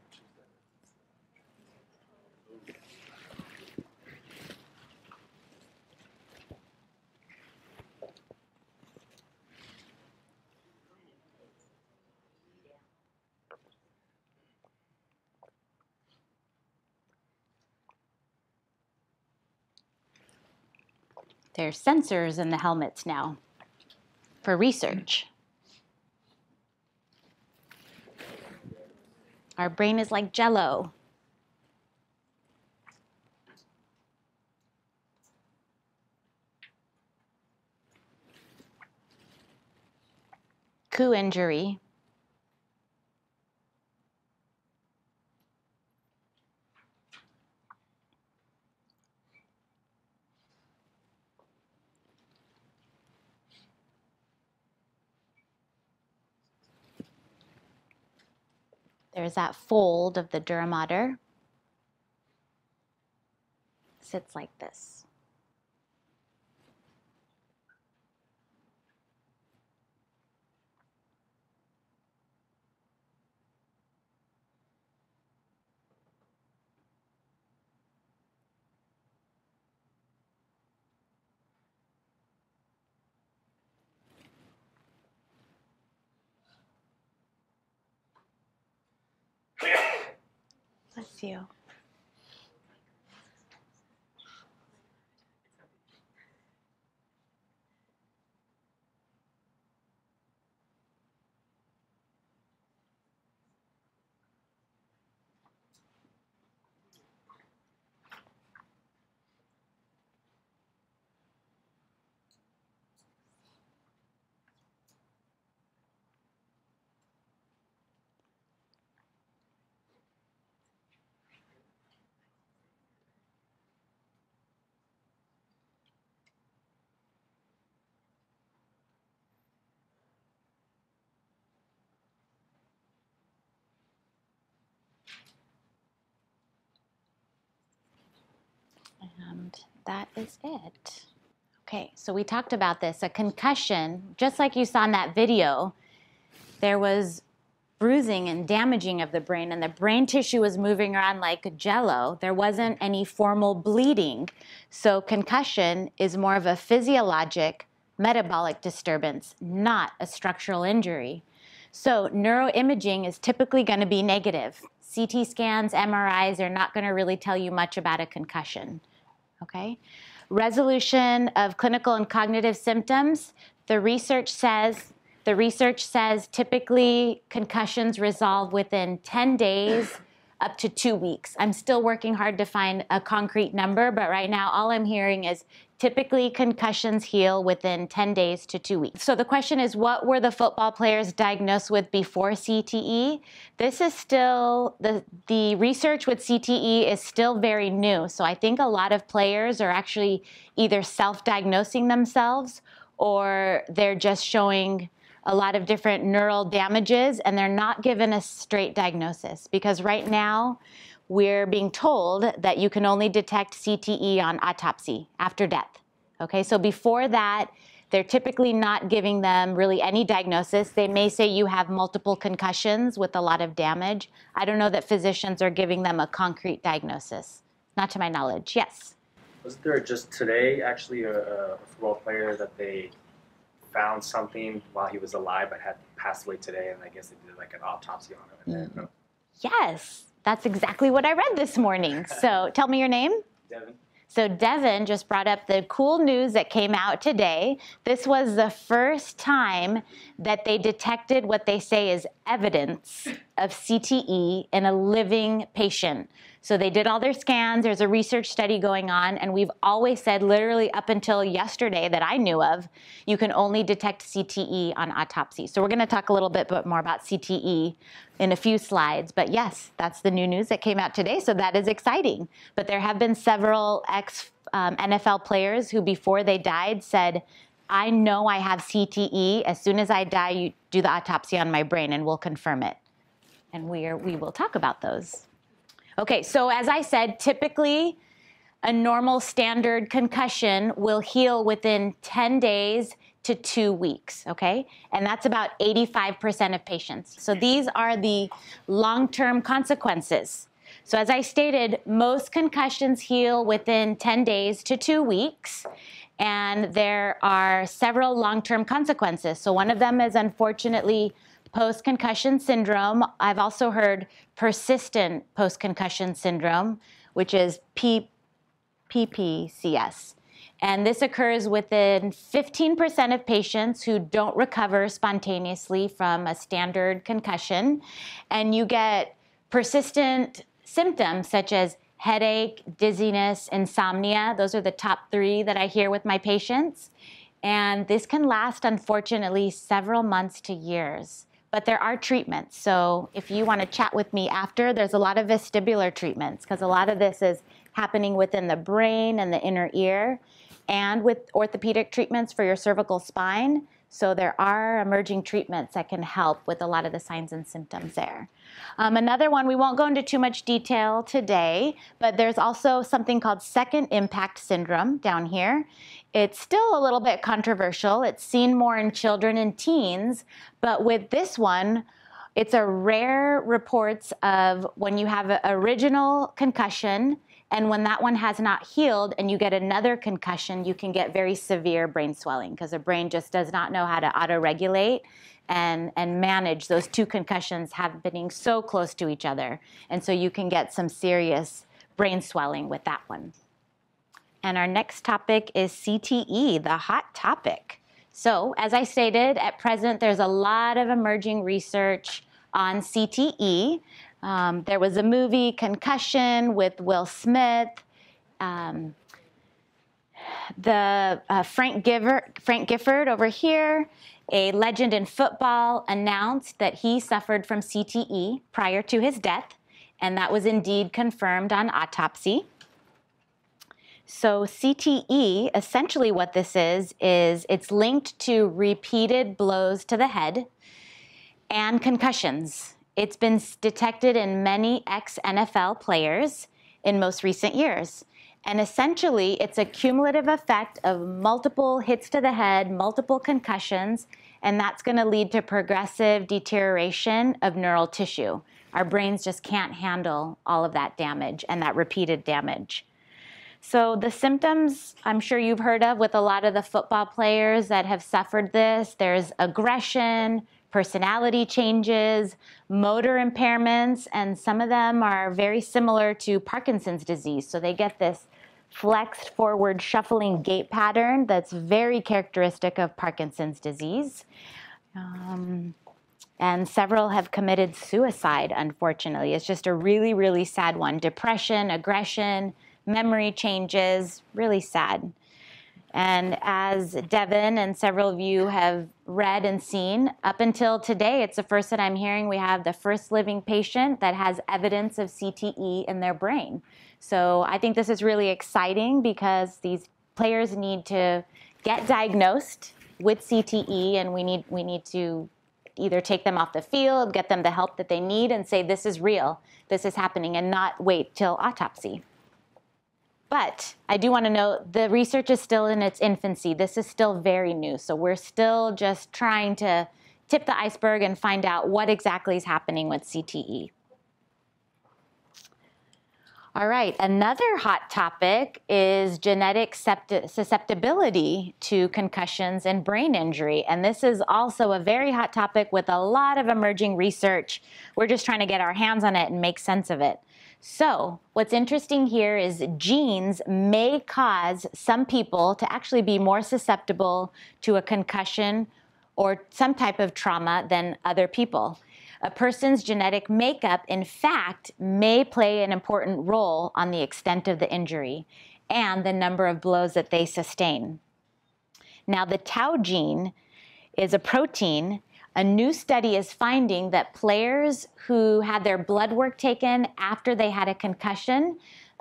There's sensors in the helmets now for research. Our brain is like jello. Coup injury There's that fold of the dura mater. Sits like this. You. And that is it. Okay, so we talked about this. A concussion, just like you saw in that video, there was bruising and damaging of the brain, and the brain tissue was moving around like jello. There wasn't any formal bleeding. So, concussion is more of a physiologic metabolic disturbance, not a structural injury. So, neuroimaging is typically going to be negative. CT scans, MRIs are not going to really tell you much about a concussion. Okay? Resolution of clinical and cognitive symptoms. The research says the research says typically concussions resolve within 10 days up to two weeks. I'm still working hard to find a concrete number, but right now all I'm hearing is typically concussions heal within 10 days to two weeks. So the question is what were the football players diagnosed with before CTE? This is still, the, the research with CTE is still very new. So I think a lot of players are actually either self diagnosing themselves or they're just showing a lot of different neural damages, and they're not given a straight diagnosis because right now we're being told that you can only detect CTE on autopsy after death. Okay, so before that, they're typically not giving them really any diagnosis. They may say you have multiple concussions with a lot of damage. I don't know that physicians are giving them a concrete diagnosis, not to my knowledge. Yes? Was there just today actually a, a football player that they found something while he was alive but had passed away today, and I guess they did like an autopsy on him. Mm-hmm. Yes, that's exactly what I read this morning. [LAUGHS] So tell me your name. Devin. So Devin just brought up the cool news that came out today. This was the first time that they detected what they say is evidence of CTE in a living patient. So they did all their scans. There's a research study going on, and we've always said, literally up until yesterday that I knew of, you can only detect CTE on autopsy. So we're going to talk a little bit more about CTE in a few slides. But yes, that's the new news that came out today. So that is exciting. But there have been several ex um, NFL players who, before they died, said, I know I have CTE. As soon as I die, you do the autopsy on my brain and we'll confirm it. And we, are, we will talk about those. Okay, so as I said, typically a normal standard concussion will heal within 10 days to two weeks, okay? And that's about 85% of patients. So these are the long term consequences. So, as I stated, most concussions heal within 10 days to two weeks, and there are several long term consequences. So, one of them is unfortunately post concussion syndrome. I've also heard persistent post concussion syndrome, which is P- PPCS. And this occurs within 15% of patients who don't recover spontaneously from a standard concussion. And you get persistent symptoms such as headache, dizziness, insomnia. Those are the top three that I hear with my patients. And this can last, unfortunately, several months to years but there are treatments. So if you want to chat with me after, there's a lot of vestibular treatments because a lot of this is happening within the brain and the inner ear and with orthopedic treatments for your cervical spine. So there are emerging treatments that can help with a lot of the signs and symptoms there. Um, another one, we won't go into too much detail today, but there's also something called second impact syndrome down here. It's still a little bit controversial. It's seen more in children and teens, but with this one, it's a rare reports of when you have an original concussion and when that one has not healed and you get another concussion, you can get very severe brain swelling because the brain just does not know how to auto-regulate and, and manage those two concussions happening so close to each other. And so you can get some serious brain swelling with that one. And our next topic is CTE, the hot topic. So, as I stated, at present, there's a lot of emerging research on CTE. Um, there was a movie, Concussion, with Will Smith. Um, the uh, Frank, Giver, Frank Gifford over here, a legend in football, announced that he suffered from CTE prior to his death, and that was indeed confirmed on autopsy. So CTE, essentially what this is, is it's linked to repeated blows to the head and concussions. It's been detected in many ex-NFL players in most recent years. And essentially, it's a cumulative effect of multiple hits to the head, multiple concussions, and that's going to lead to progressive deterioration of neural tissue. Our brains just can't handle all of that damage and that repeated damage. So, the symptoms I'm sure you've heard of with a lot of the football players that have suffered this there's aggression, personality changes, motor impairments, and some of them are very similar to Parkinson's disease. So, they get this flexed forward shuffling gait pattern that's very characteristic of Parkinson's disease. Um, and several have committed suicide, unfortunately. It's just a really, really sad one. Depression, aggression, memory changes, really sad. And as Devin and several of you have read and seen, up until today, it's the first that I'm hearing we have the first living patient that has evidence of CTE in their brain. So I think this is really exciting because these players need to get diagnosed with CTE, and we need we need to either take them off the field, get them the help that they need, and say this is real, this is happening, and not wait till autopsy. But I do want to note the research is still in its infancy. This is still very new, so we're still just trying to tip the iceberg and find out what exactly is happening with CTE. All right, another hot topic is genetic susceptibility to concussions and brain injury. And this is also a very hot topic with a lot of emerging research. We're just trying to get our hands on it and make sense of it. So, what's interesting here is genes may cause some people to actually be more susceptible to a concussion or some type of trauma than other people a person's genetic makeup, in fact, may play an important role on the extent of the injury and the number of blows that they sustain. Now, the tau gene is a protein. A new study is finding that players who had their blood work taken after they had a concussion,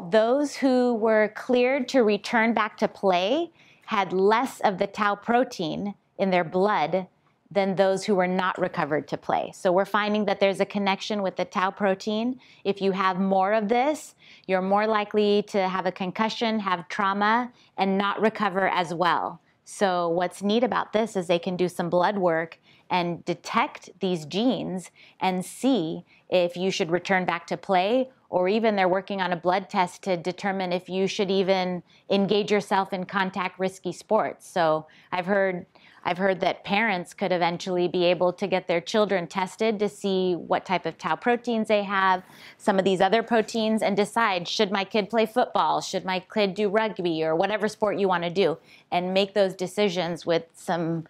those who were cleared to return back to play had less of the tau protein in their blood than those who were not recovered to play. So we're finding that there's a connection with the tau protein. If you have more of this, you're more likely to have a concussion, have trauma, and not recover as well. So what's neat about this is they can do some blood work and detect these genes and see if you should return back to play or even they're working on a blood test to determine if you should even engage yourself in contact risky sports. So I've heard I've heard that parents could eventually be able to get their children tested to see what type of tau proteins they have, some of these other proteins, and decide should my kid play football, should my kid do rugby, or whatever sport you want to do, and make those decisions with some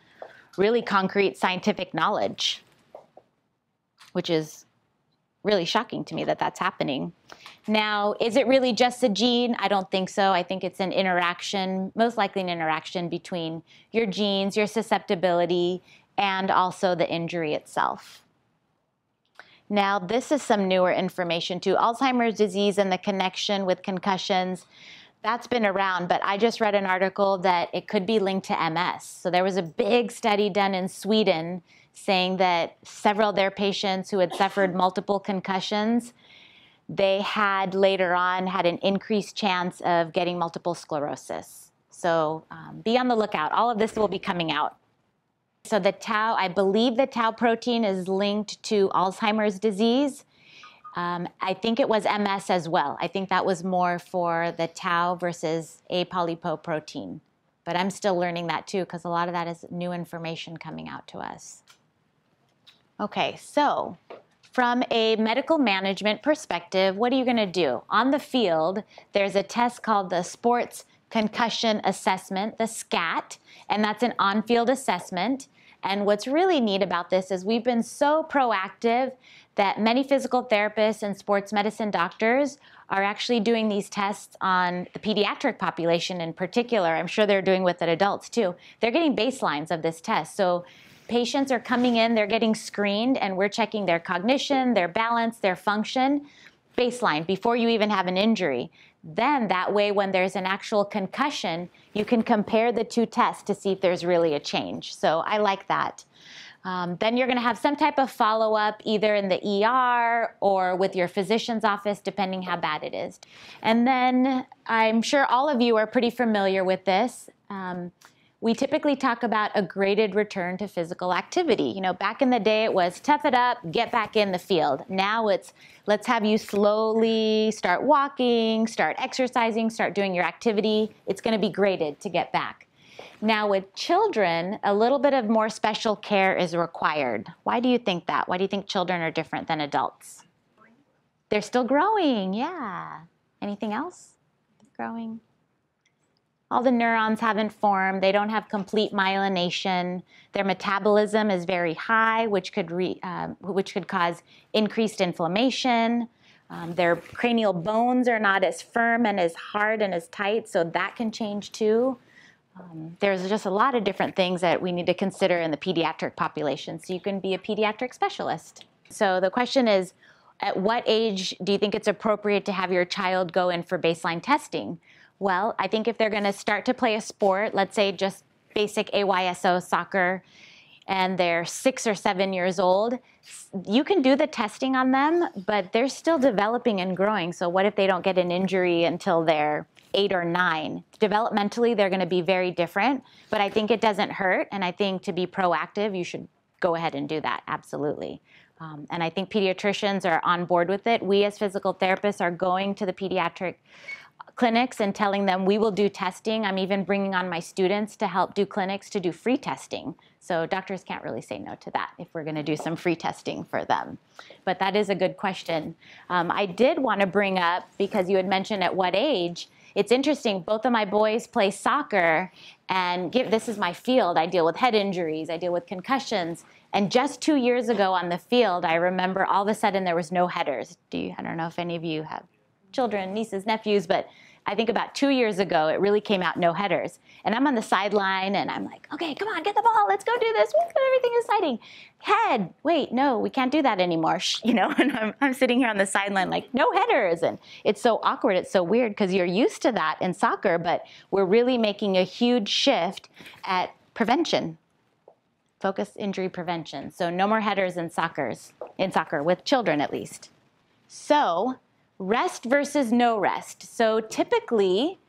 really concrete scientific knowledge, which is really shocking to me that that's happening. Now, is it really just a gene? I don't think so. I think it's an interaction, most likely an interaction between your genes, your susceptibility, and also the injury itself. Now, this is some newer information too. Alzheimer's disease and the connection with concussions, that's been around, but I just read an article that it could be linked to MS. So there was a big study done in Sweden saying that several of their patients who had suffered multiple concussions they had later on had an increased chance of getting multiple sclerosis. So um, be on the lookout. All of this will be coming out. So the tau, I believe the tau protein is linked to Alzheimer's disease. Um, I think it was MS as well. I think that was more for the tau versus apolipoprotein. But I'm still learning that too because a lot of that is new information coming out to us. Okay, so from a medical management perspective, what are you going to do? On the field, there's a test called the Sports Concussion Assessment, the SCAT, and that's an on field assessment. And what's really neat about this is we've been so proactive that many physical therapists and sports medicine doctors are actually doing these tests on the pediatric population in particular. I'm sure they're doing with it adults too. They're getting baselines of this test. So patients are coming in, they're getting screened, and we're checking their cognition, their balance, their function, baseline, before you even have an injury. Then, that way, when there's an actual concussion, you can compare the two tests to see if there's really a change. So, I like that. Um, then you're going to have some type of follow up either in the ER or with your physician's office, depending how bad it is. And then I'm sure all of you are pretty familiar with this. Um, we typically talk about a graded return to physical activity. You know, back in the day it was tough it up, get back in the field. Now it's let's have you slowly start walking, start exercising, start doing your activity. It's going to be graded to get back. Now, with children, a little bit of more special care is required. Why do you think that? Why do you think children are different than adults? They're still growing, yeah. Anything else? Growing? all the neurons haven't formed. They don't have complete myelination. Their metabolism is very high, which could, re, uh, which could cause increased inflammation. Um, their cranial bones are not as firm and as hard and as tight, so that can change too. Um, there's just a lot of different things that we need to consider in the pediatric population, so you can be a pediatric specialist. So the question is, at what age do you think it's appropriate to have your child go in for baseline testing? Well, I think if they're going to start to play a sport, let's say just basic AYSO soccer, and they're six or seven years old, you can do the testing on them, but they're still developing and growing. So, what if they don't get an injury until they're eight or nine? Developmentally, they're going to be very different, but I think it doesn't hurt. And I think to be proactive, you should go ahead and do that, absolutely. Um, and I think pediatricians are on board with it. We, as physical therapists, are going to the pediatric clinics and telling them we will do testing. I'm even bringing on my students to help do clinics to do free testing. So doctors can't really say no to that if we're going to do some free testing for them. But that is a good question. Um, I did want to bring up, because you had mentioned at what age, it's interesting, both of my boys play soccer, and give, this is my field. I deal with head injuries, I deal with concussions. And just two years ago on the field, I remember all of a sudden there was no headers. Do you, I don't know if any of you have children, nieces, nephews, but I think about two years ago, it really came out no headers. And I'm on the sideline and I'm like, okay, come on, get the ball, let's go do this. Everything is exciting. Head, wait, no, we can't do that anymore. You know, [LAUGHS] and I'm, I'm sitting here on the sideline like, no headers. And it's so awkward, it's so weird because you're used to that in soccer, but we're really making a huge shift at prevention. Focus injury prevention. So no more headers in soccer's in soccer with children at least. So rest versus no rest. So typically,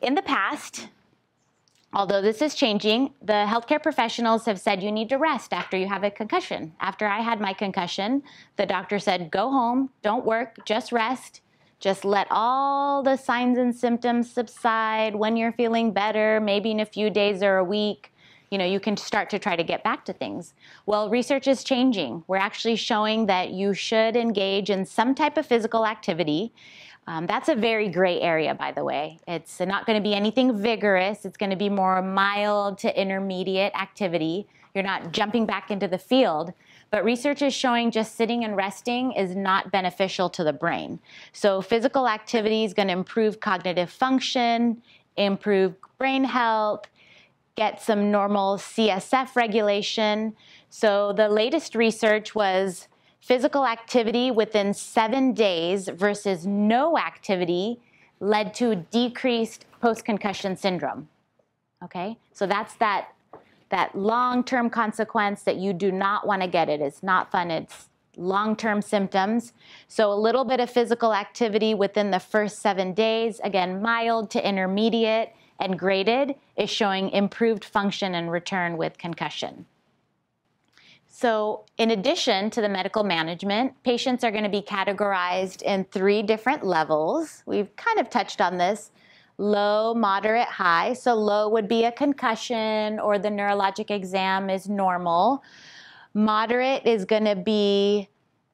in the past, although this is changing, the healthcare professionals have said you need to rest after you have a concussion. After I had my concussion, the doctor said, go home, don't work, just rest. Just let all the signs and symptoms subside when you're feeling better, maybe in a few days or a week you know, you can start to try to get back to things. Well, research is changing. We're actually showing that you should engage in some type of physical activity. Um, that's a very gray area, by the way. It's not going to be anything vigorous. It's going to be more mild to intermediate activity. You're not jumping back into the field. But research is showing just sitting and resting is not beneficial to the brain. So, physical activity is going to improve cognitive function, improve brain health, get some normal CSF regulation. So the latest research was physical activity within seven days versus no activity led to decreased post-concussion syndrome. Okay, so that's that that long-term consequence that you do not want to get it. It's not fun. It's long-term symptoms. So a little bit of physical activity within the first seven days, again, mild to intermediate, and graded is showing improved function and return with concussion. So, in addition to the medical management, patients are going to be categorized in three different levels. We've kind of touched on this low, moderate, high. So, low would be a concussion or the neurologic exam is normal. Moderate is going to be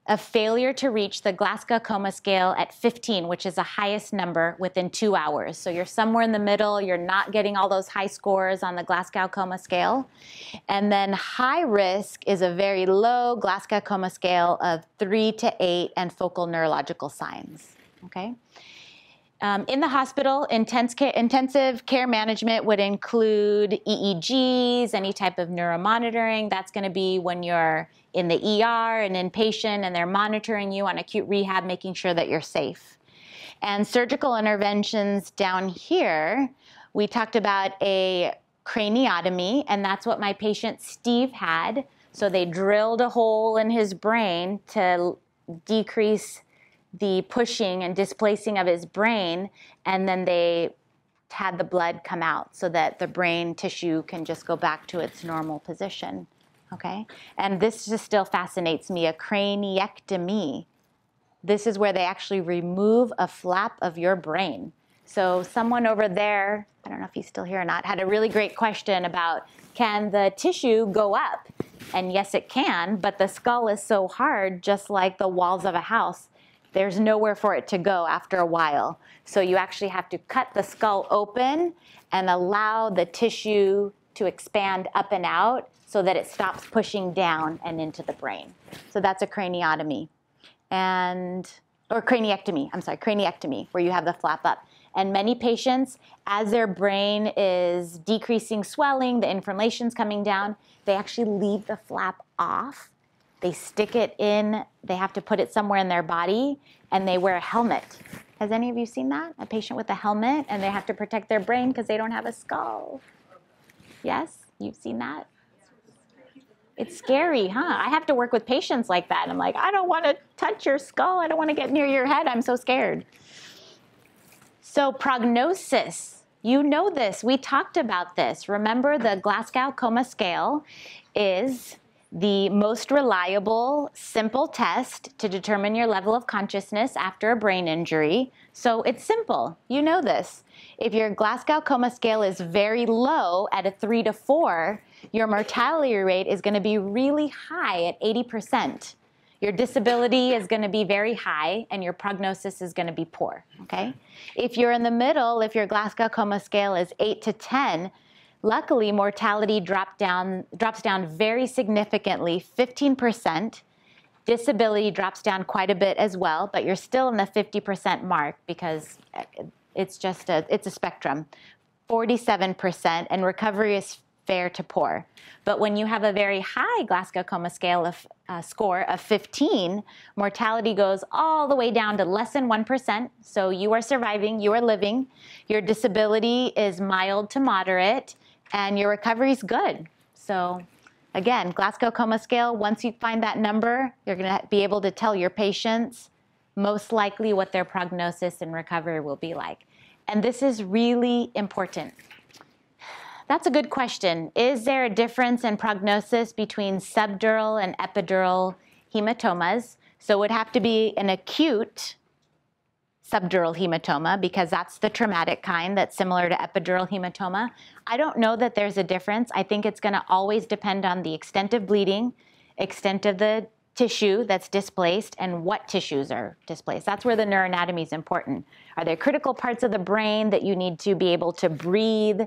a failure to reach the Glasgow Coma Scale at 15, which is the highest number within two hours. So you're somewhere in the middle, you're not getting all those high scores on the Glasgow Coma Scale. And then high risk is a very low Glasgow Coma Scale of three to eight and focal neurological signs. Okay? Um, in the hospital, intense care, intensive care management would include EEGs, any type of neuromonitoring. That's going to be when you're in the ER and inpatient and they're monitoring you on acute rehab, making sure that you're safe. And surgical interventions down here, we talked about a craniotomy, and that's what my patient Steve had So they drilled a hole in his brain to decrease the pushing and displacing of his brain, and then they had the blood come out so that the brain tissue can just go back to its normal position. Okay? And this just still fascinates me a craniectomy. This is where they actually remove a flap of your brain. So, someone over there, I don't know if he's still here or not, had a really great question about can the tissue go up? And yes, it can, but the skull is so hard, just like the walls of a house, there's nowhere for it to go after a while. So, you actually have to cut the skull open and allow the tissue to expand up and out so that it stops pushing down and into the brain. So, that's a craniotomy. And or craniectomy, I'm sorry, craniectomy, where you have the flap up. And many patients, as their brain is decreasing swelling, the inflammation's coming down, they actually leave the flap off. They stick it in, they have to put it somewhere in their body, and they wear a helmet. Has any of you seen that? A patient with a helmet, and they have to protect their brain because they don't have a skull. Yes? You've seen that? It's scary, huh? I have to work with patients like that. I'm like, I don't want to touch your skull. I don't want to get near your head. I'm so scared. So, prognosis. You know this. We talked about this. Remember, the Glasgow Coma Scale is the most reliable, simple test to determine your level of consciousness after a brain injury. So it's simple. You know this. If your Glasgow Coma Scale is very low at a three to four, your mortality rate is going to be really high at 80%. Your disability is going to be very high and your prognosis is going to be poor, okay? If you're in the middle, if your Glasgow Coma scale is 8 to 10, luckily mortality down, drops down very significantly, 15%. Disability drops down quite a bit as well, but you're still in the 50% mark because it's just a, it's a spectrum. 47% and recovery is fair to poor. But when you have a very high Glasgow Coma Scale of, uh, score of 15, mortality goes all the way down to less than 1%. So you are surviving, you are living, your disability is mild to moderate, and your recovery is good. So again, Glasgow Coma Scale, once you find that number, you're going to be able to tell your patients most likely what their prognosis and recovery will be like. And this is really important. That's a good question. Is there a difference in prognosis between subdural and epidural hematomas? So it would have to be an acute subdural hematoma because that's the traumatic kind that's similar to epidural hematoma. I don't know that there's a difference. I think it's going to always depend on the extent of bleeding, extent of the tissue that's displaced, and what tissues are displaced. That's where the neuroanatomy is important. Are there critical parts of the brain that you need to be able to breathe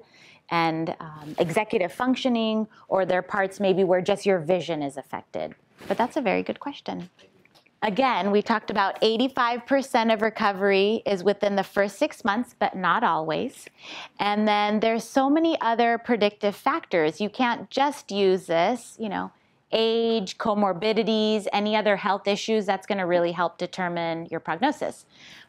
and um, executive functioning, or are there parts maybe where just your vision is affected? But that's a very good question. Again, we talked about 85% of recovery is within the first six months, but not always. And then there's so many other predictive factors. You can't just use this, you know, age, comorbidities, any other health issues, that's going to really help determine your prognosis.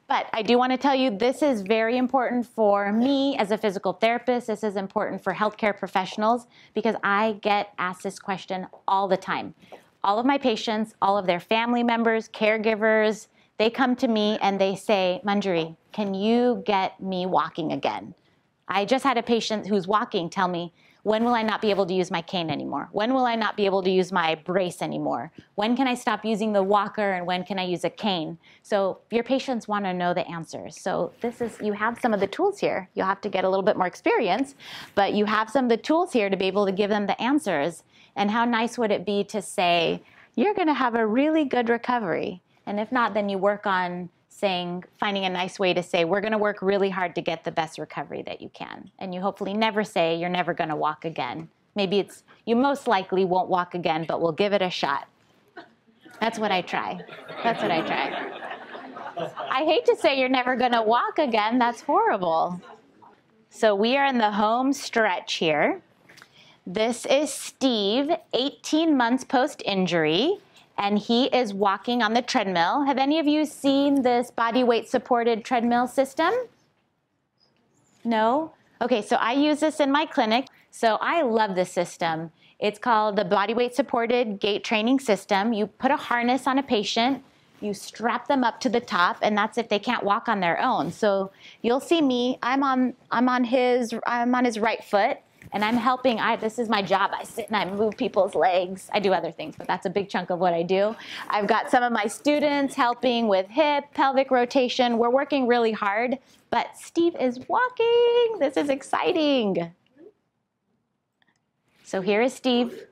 But I do want to tell you this is very important for me as a physical therapist. This is important for healthcare professionals because I get asked this question all the time. All of my patients, all of their family members, caregivers, they come to me and they say, Manjiri, can you get me walking again? I just had a patient who's walking tell me, when will I not be able to use my cane anymore? When will I not be able to use my brace anymore? When can I stop using the walker and when can I use a cane? So your patients want to know the answers. So this is, you have some of the tools here. You'll have to get a little bit more experience, but you have some of the tools here to be able to give them the answers. And how nice would it be to say, you're going to have a really good recovery. And if not, then you work on saying, finding a nice way to say, we're going to work really hard to get the best recovery that you can. And you hopefully never say, you're never going to walk again. Maybe it's, you most likely won't walk again, but we'll give it a shot. That's what I try. That's what I try. I hate to say you're never going to walk again. That's horrible. So we are in the home stretch here. This is Steve, 18 months post injury and he is walking on the treadmill. Have any of you seen this body weight supported treadmill system? No? Okay, so I use this in my clinic. So I love this system. It's called the body weight supported gait training system. You put a harness on a patient, you strap them up to the top, and that's if they can't walk on their own. So you'll see me. I'm on. I'm on his. I'm on his right foot, and I'm helping. I this is my job. I sit and I move people's legs. I do other things, but that's a big chunk of what I do. I've got some of my students helping with hip, pelvic rotation. We're working really hard, but Steve is walking. This is exciting. So here is Steve.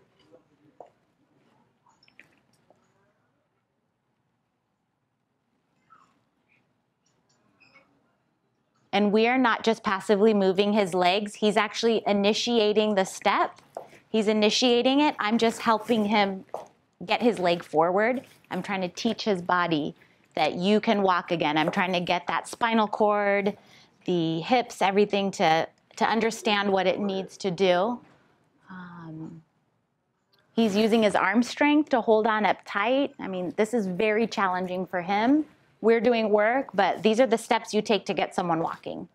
And we are not just passively moving his legs, he's actually initiating the step. He's initiating it. I'm just helping him get his leg forward. I'm trying to teach his body that you can walk again. I'm trying to get that spinal cord, the hips, everything to, to understand what it needs to do. Um, he's using his arm strength to hold on up tight. I mean, this is very challenging for him. We're doing work, but these are the steps you take to get someone walking.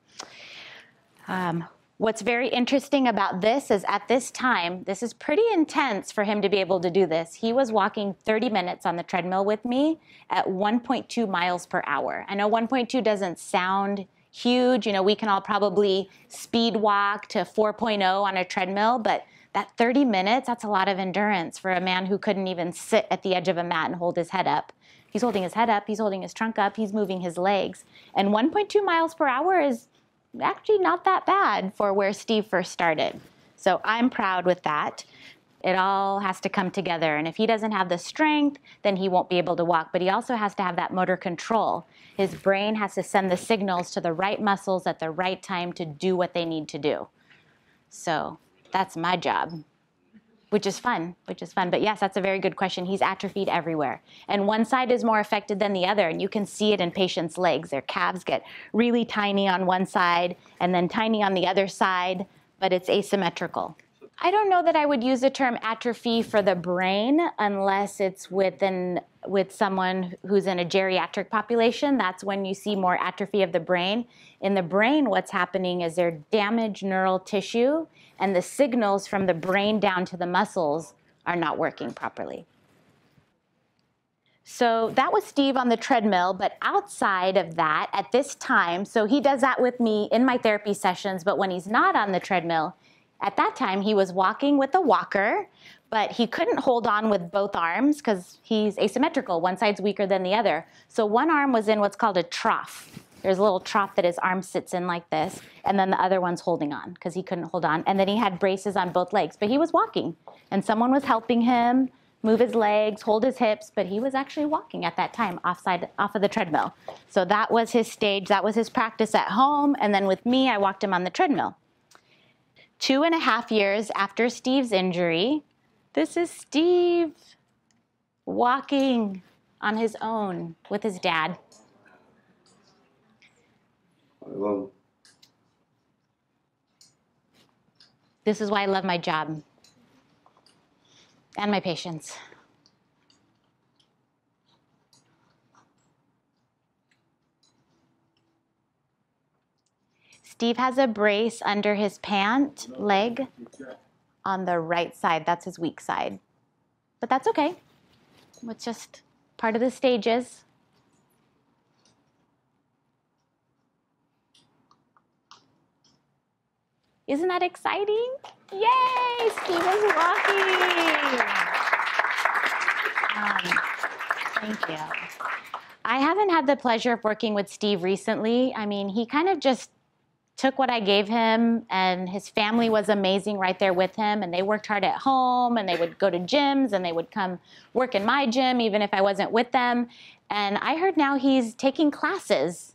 Um, what's very interesting about this is at this time, this is pretty intense for him to be able to do this. He was walking 30 minutes on the treadmill with me at 1.2 miles per hour. I know 1.2 doesn't sound huge. You know, we can all probably speed walk to 4.0 on a treadmill, but that 30 minutes, that's a lot of endurance for a man who couldn't even sit at the edge of a mat and hold his head up. He's holding his head up, he's holding his trunk up, he's moving his legs. And 1.2 miles per hour is actually not that bad for where Steve first started. So I'm proud with that. It all has to come together. And if he doesn't have the strength, then he won't be able to walk. But he also has to have that motor control. His brain has to send the signals to the right muscles at the right time to do what they need to do. So that's my job, which is fun, which is fun. But yes, that's a very good question. He's atrophied everywhere. And one side is more affected than the other. And you can see it in patients' legs. Their calves get really tiny on one side and then tiny on the other side, but it's asymmetrical. I don't know that I would use the term atrophy for the brain unless it's with an with someone who's in a geriatric population. That's when you see more atrophy of the brain. In the brain, what's happening is there's damaged neural tissue, and the signals from the brain down to the muscles are not working properly. So that was Steve on the treadmill, but outside of that, at this time, so he does that with me in my therapy sessions, but when he's not on the treadmill, at that time, he was walking with a walker, but he couldn't hold on with both arms because he's asymmetrical. One side's weaker than the other. So one arm was in what's called a trough. There's a little trough that his arm sits in like this, and then the other one's holding on because he couldn't hold on. And then he had braces on both legs, but he was walking, and someone was helping him move his legs, hold his hips, but he was actually walking at that time offside, off of the treadmill. So that was his stage, that was his practice at home, and then with me, I walked him on the treadmill. Two and a half years after Steve's injury, this is Steve walking on his own with his dad. This is why I love my job and my patients. Steve has a brace under his pant leg on the right side. That's his weak side. But that's okay. It's just part of the stages. Isn't that exciting? Yay! Steve is walking. Um, thank you. I haven't had the pleasure of working with Steve recently. I mean, he kind of just took what I gave him, and his family was amazing right there with him. And they worked hard at home, and they would go to gyms, and they would come work in my gym, even if I wasn't with them. And I heard now he's taking classes.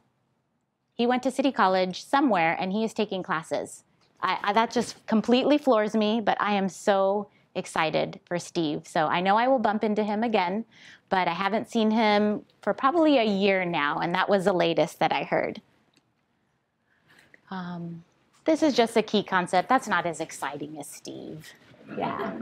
He went to City College somewhere, and he is taking classes. I, I, that just completely floors me, but I am so excited for Steve. So I know I will bump into him again, but I haven't seen him for probably a year now, and that was the latest that I heard. Um, this is just a key concept. That's not as exciting as Steve. Yeah.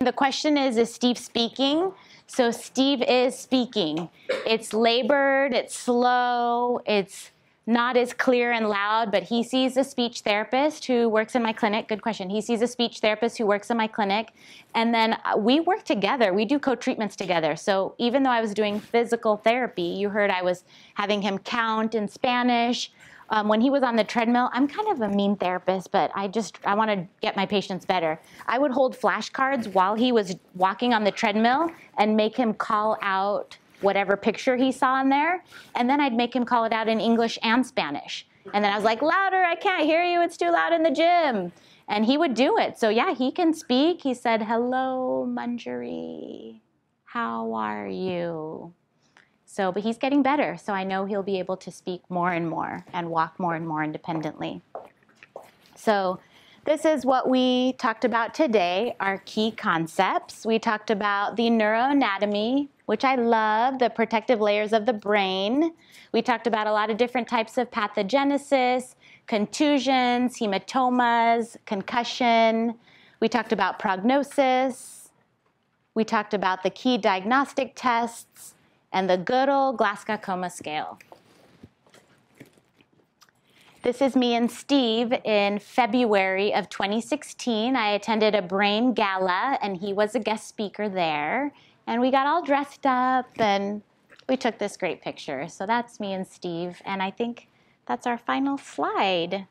the question is Is Steve speaking? So Steve is speaking. It's labored, it's slow, it's not as clear and loud, but he sees a speech therapist who works in my clinic. Good question. He sees a speech therapist who works in my clinic. And then uh, we work together. We do co treatments together. So even though I was doing physical therapy, you heard I was having him count in Spanish. Um, when he was on the treadmill, I'm kind of a mean therapist, but I just I want to get my patients better. I would hold flashcards while he was walking on the treadmill and make him call out whatever picture he saw in there, and then I'd make him call it out in English and Spanish. And then I was like, louder, I can't hear you, it's too loud in the gym. And he would do it. So yeah, he can speak. He said, hello, Manjiri, how are you? So, but he's getting better, so I know he'll be able to speak more and more and walk more and more independently. So, this is what we talked about today, our key concepts. We talked about the neuroanatomy, which I love, the protective layers of the brain. We talked about a lot of different types of pathogenesis, contusions, hematomas, concussion. We talked about prognosis. We talked about the key diagnostic tests and the good old Glasgow Coma scale. This is me and Steve in February of 2016. I attended a brain gala and he was a guest speaker there. And we got all dressed up and we took this great picture. So that's me and Steve. And I think that's our final slide.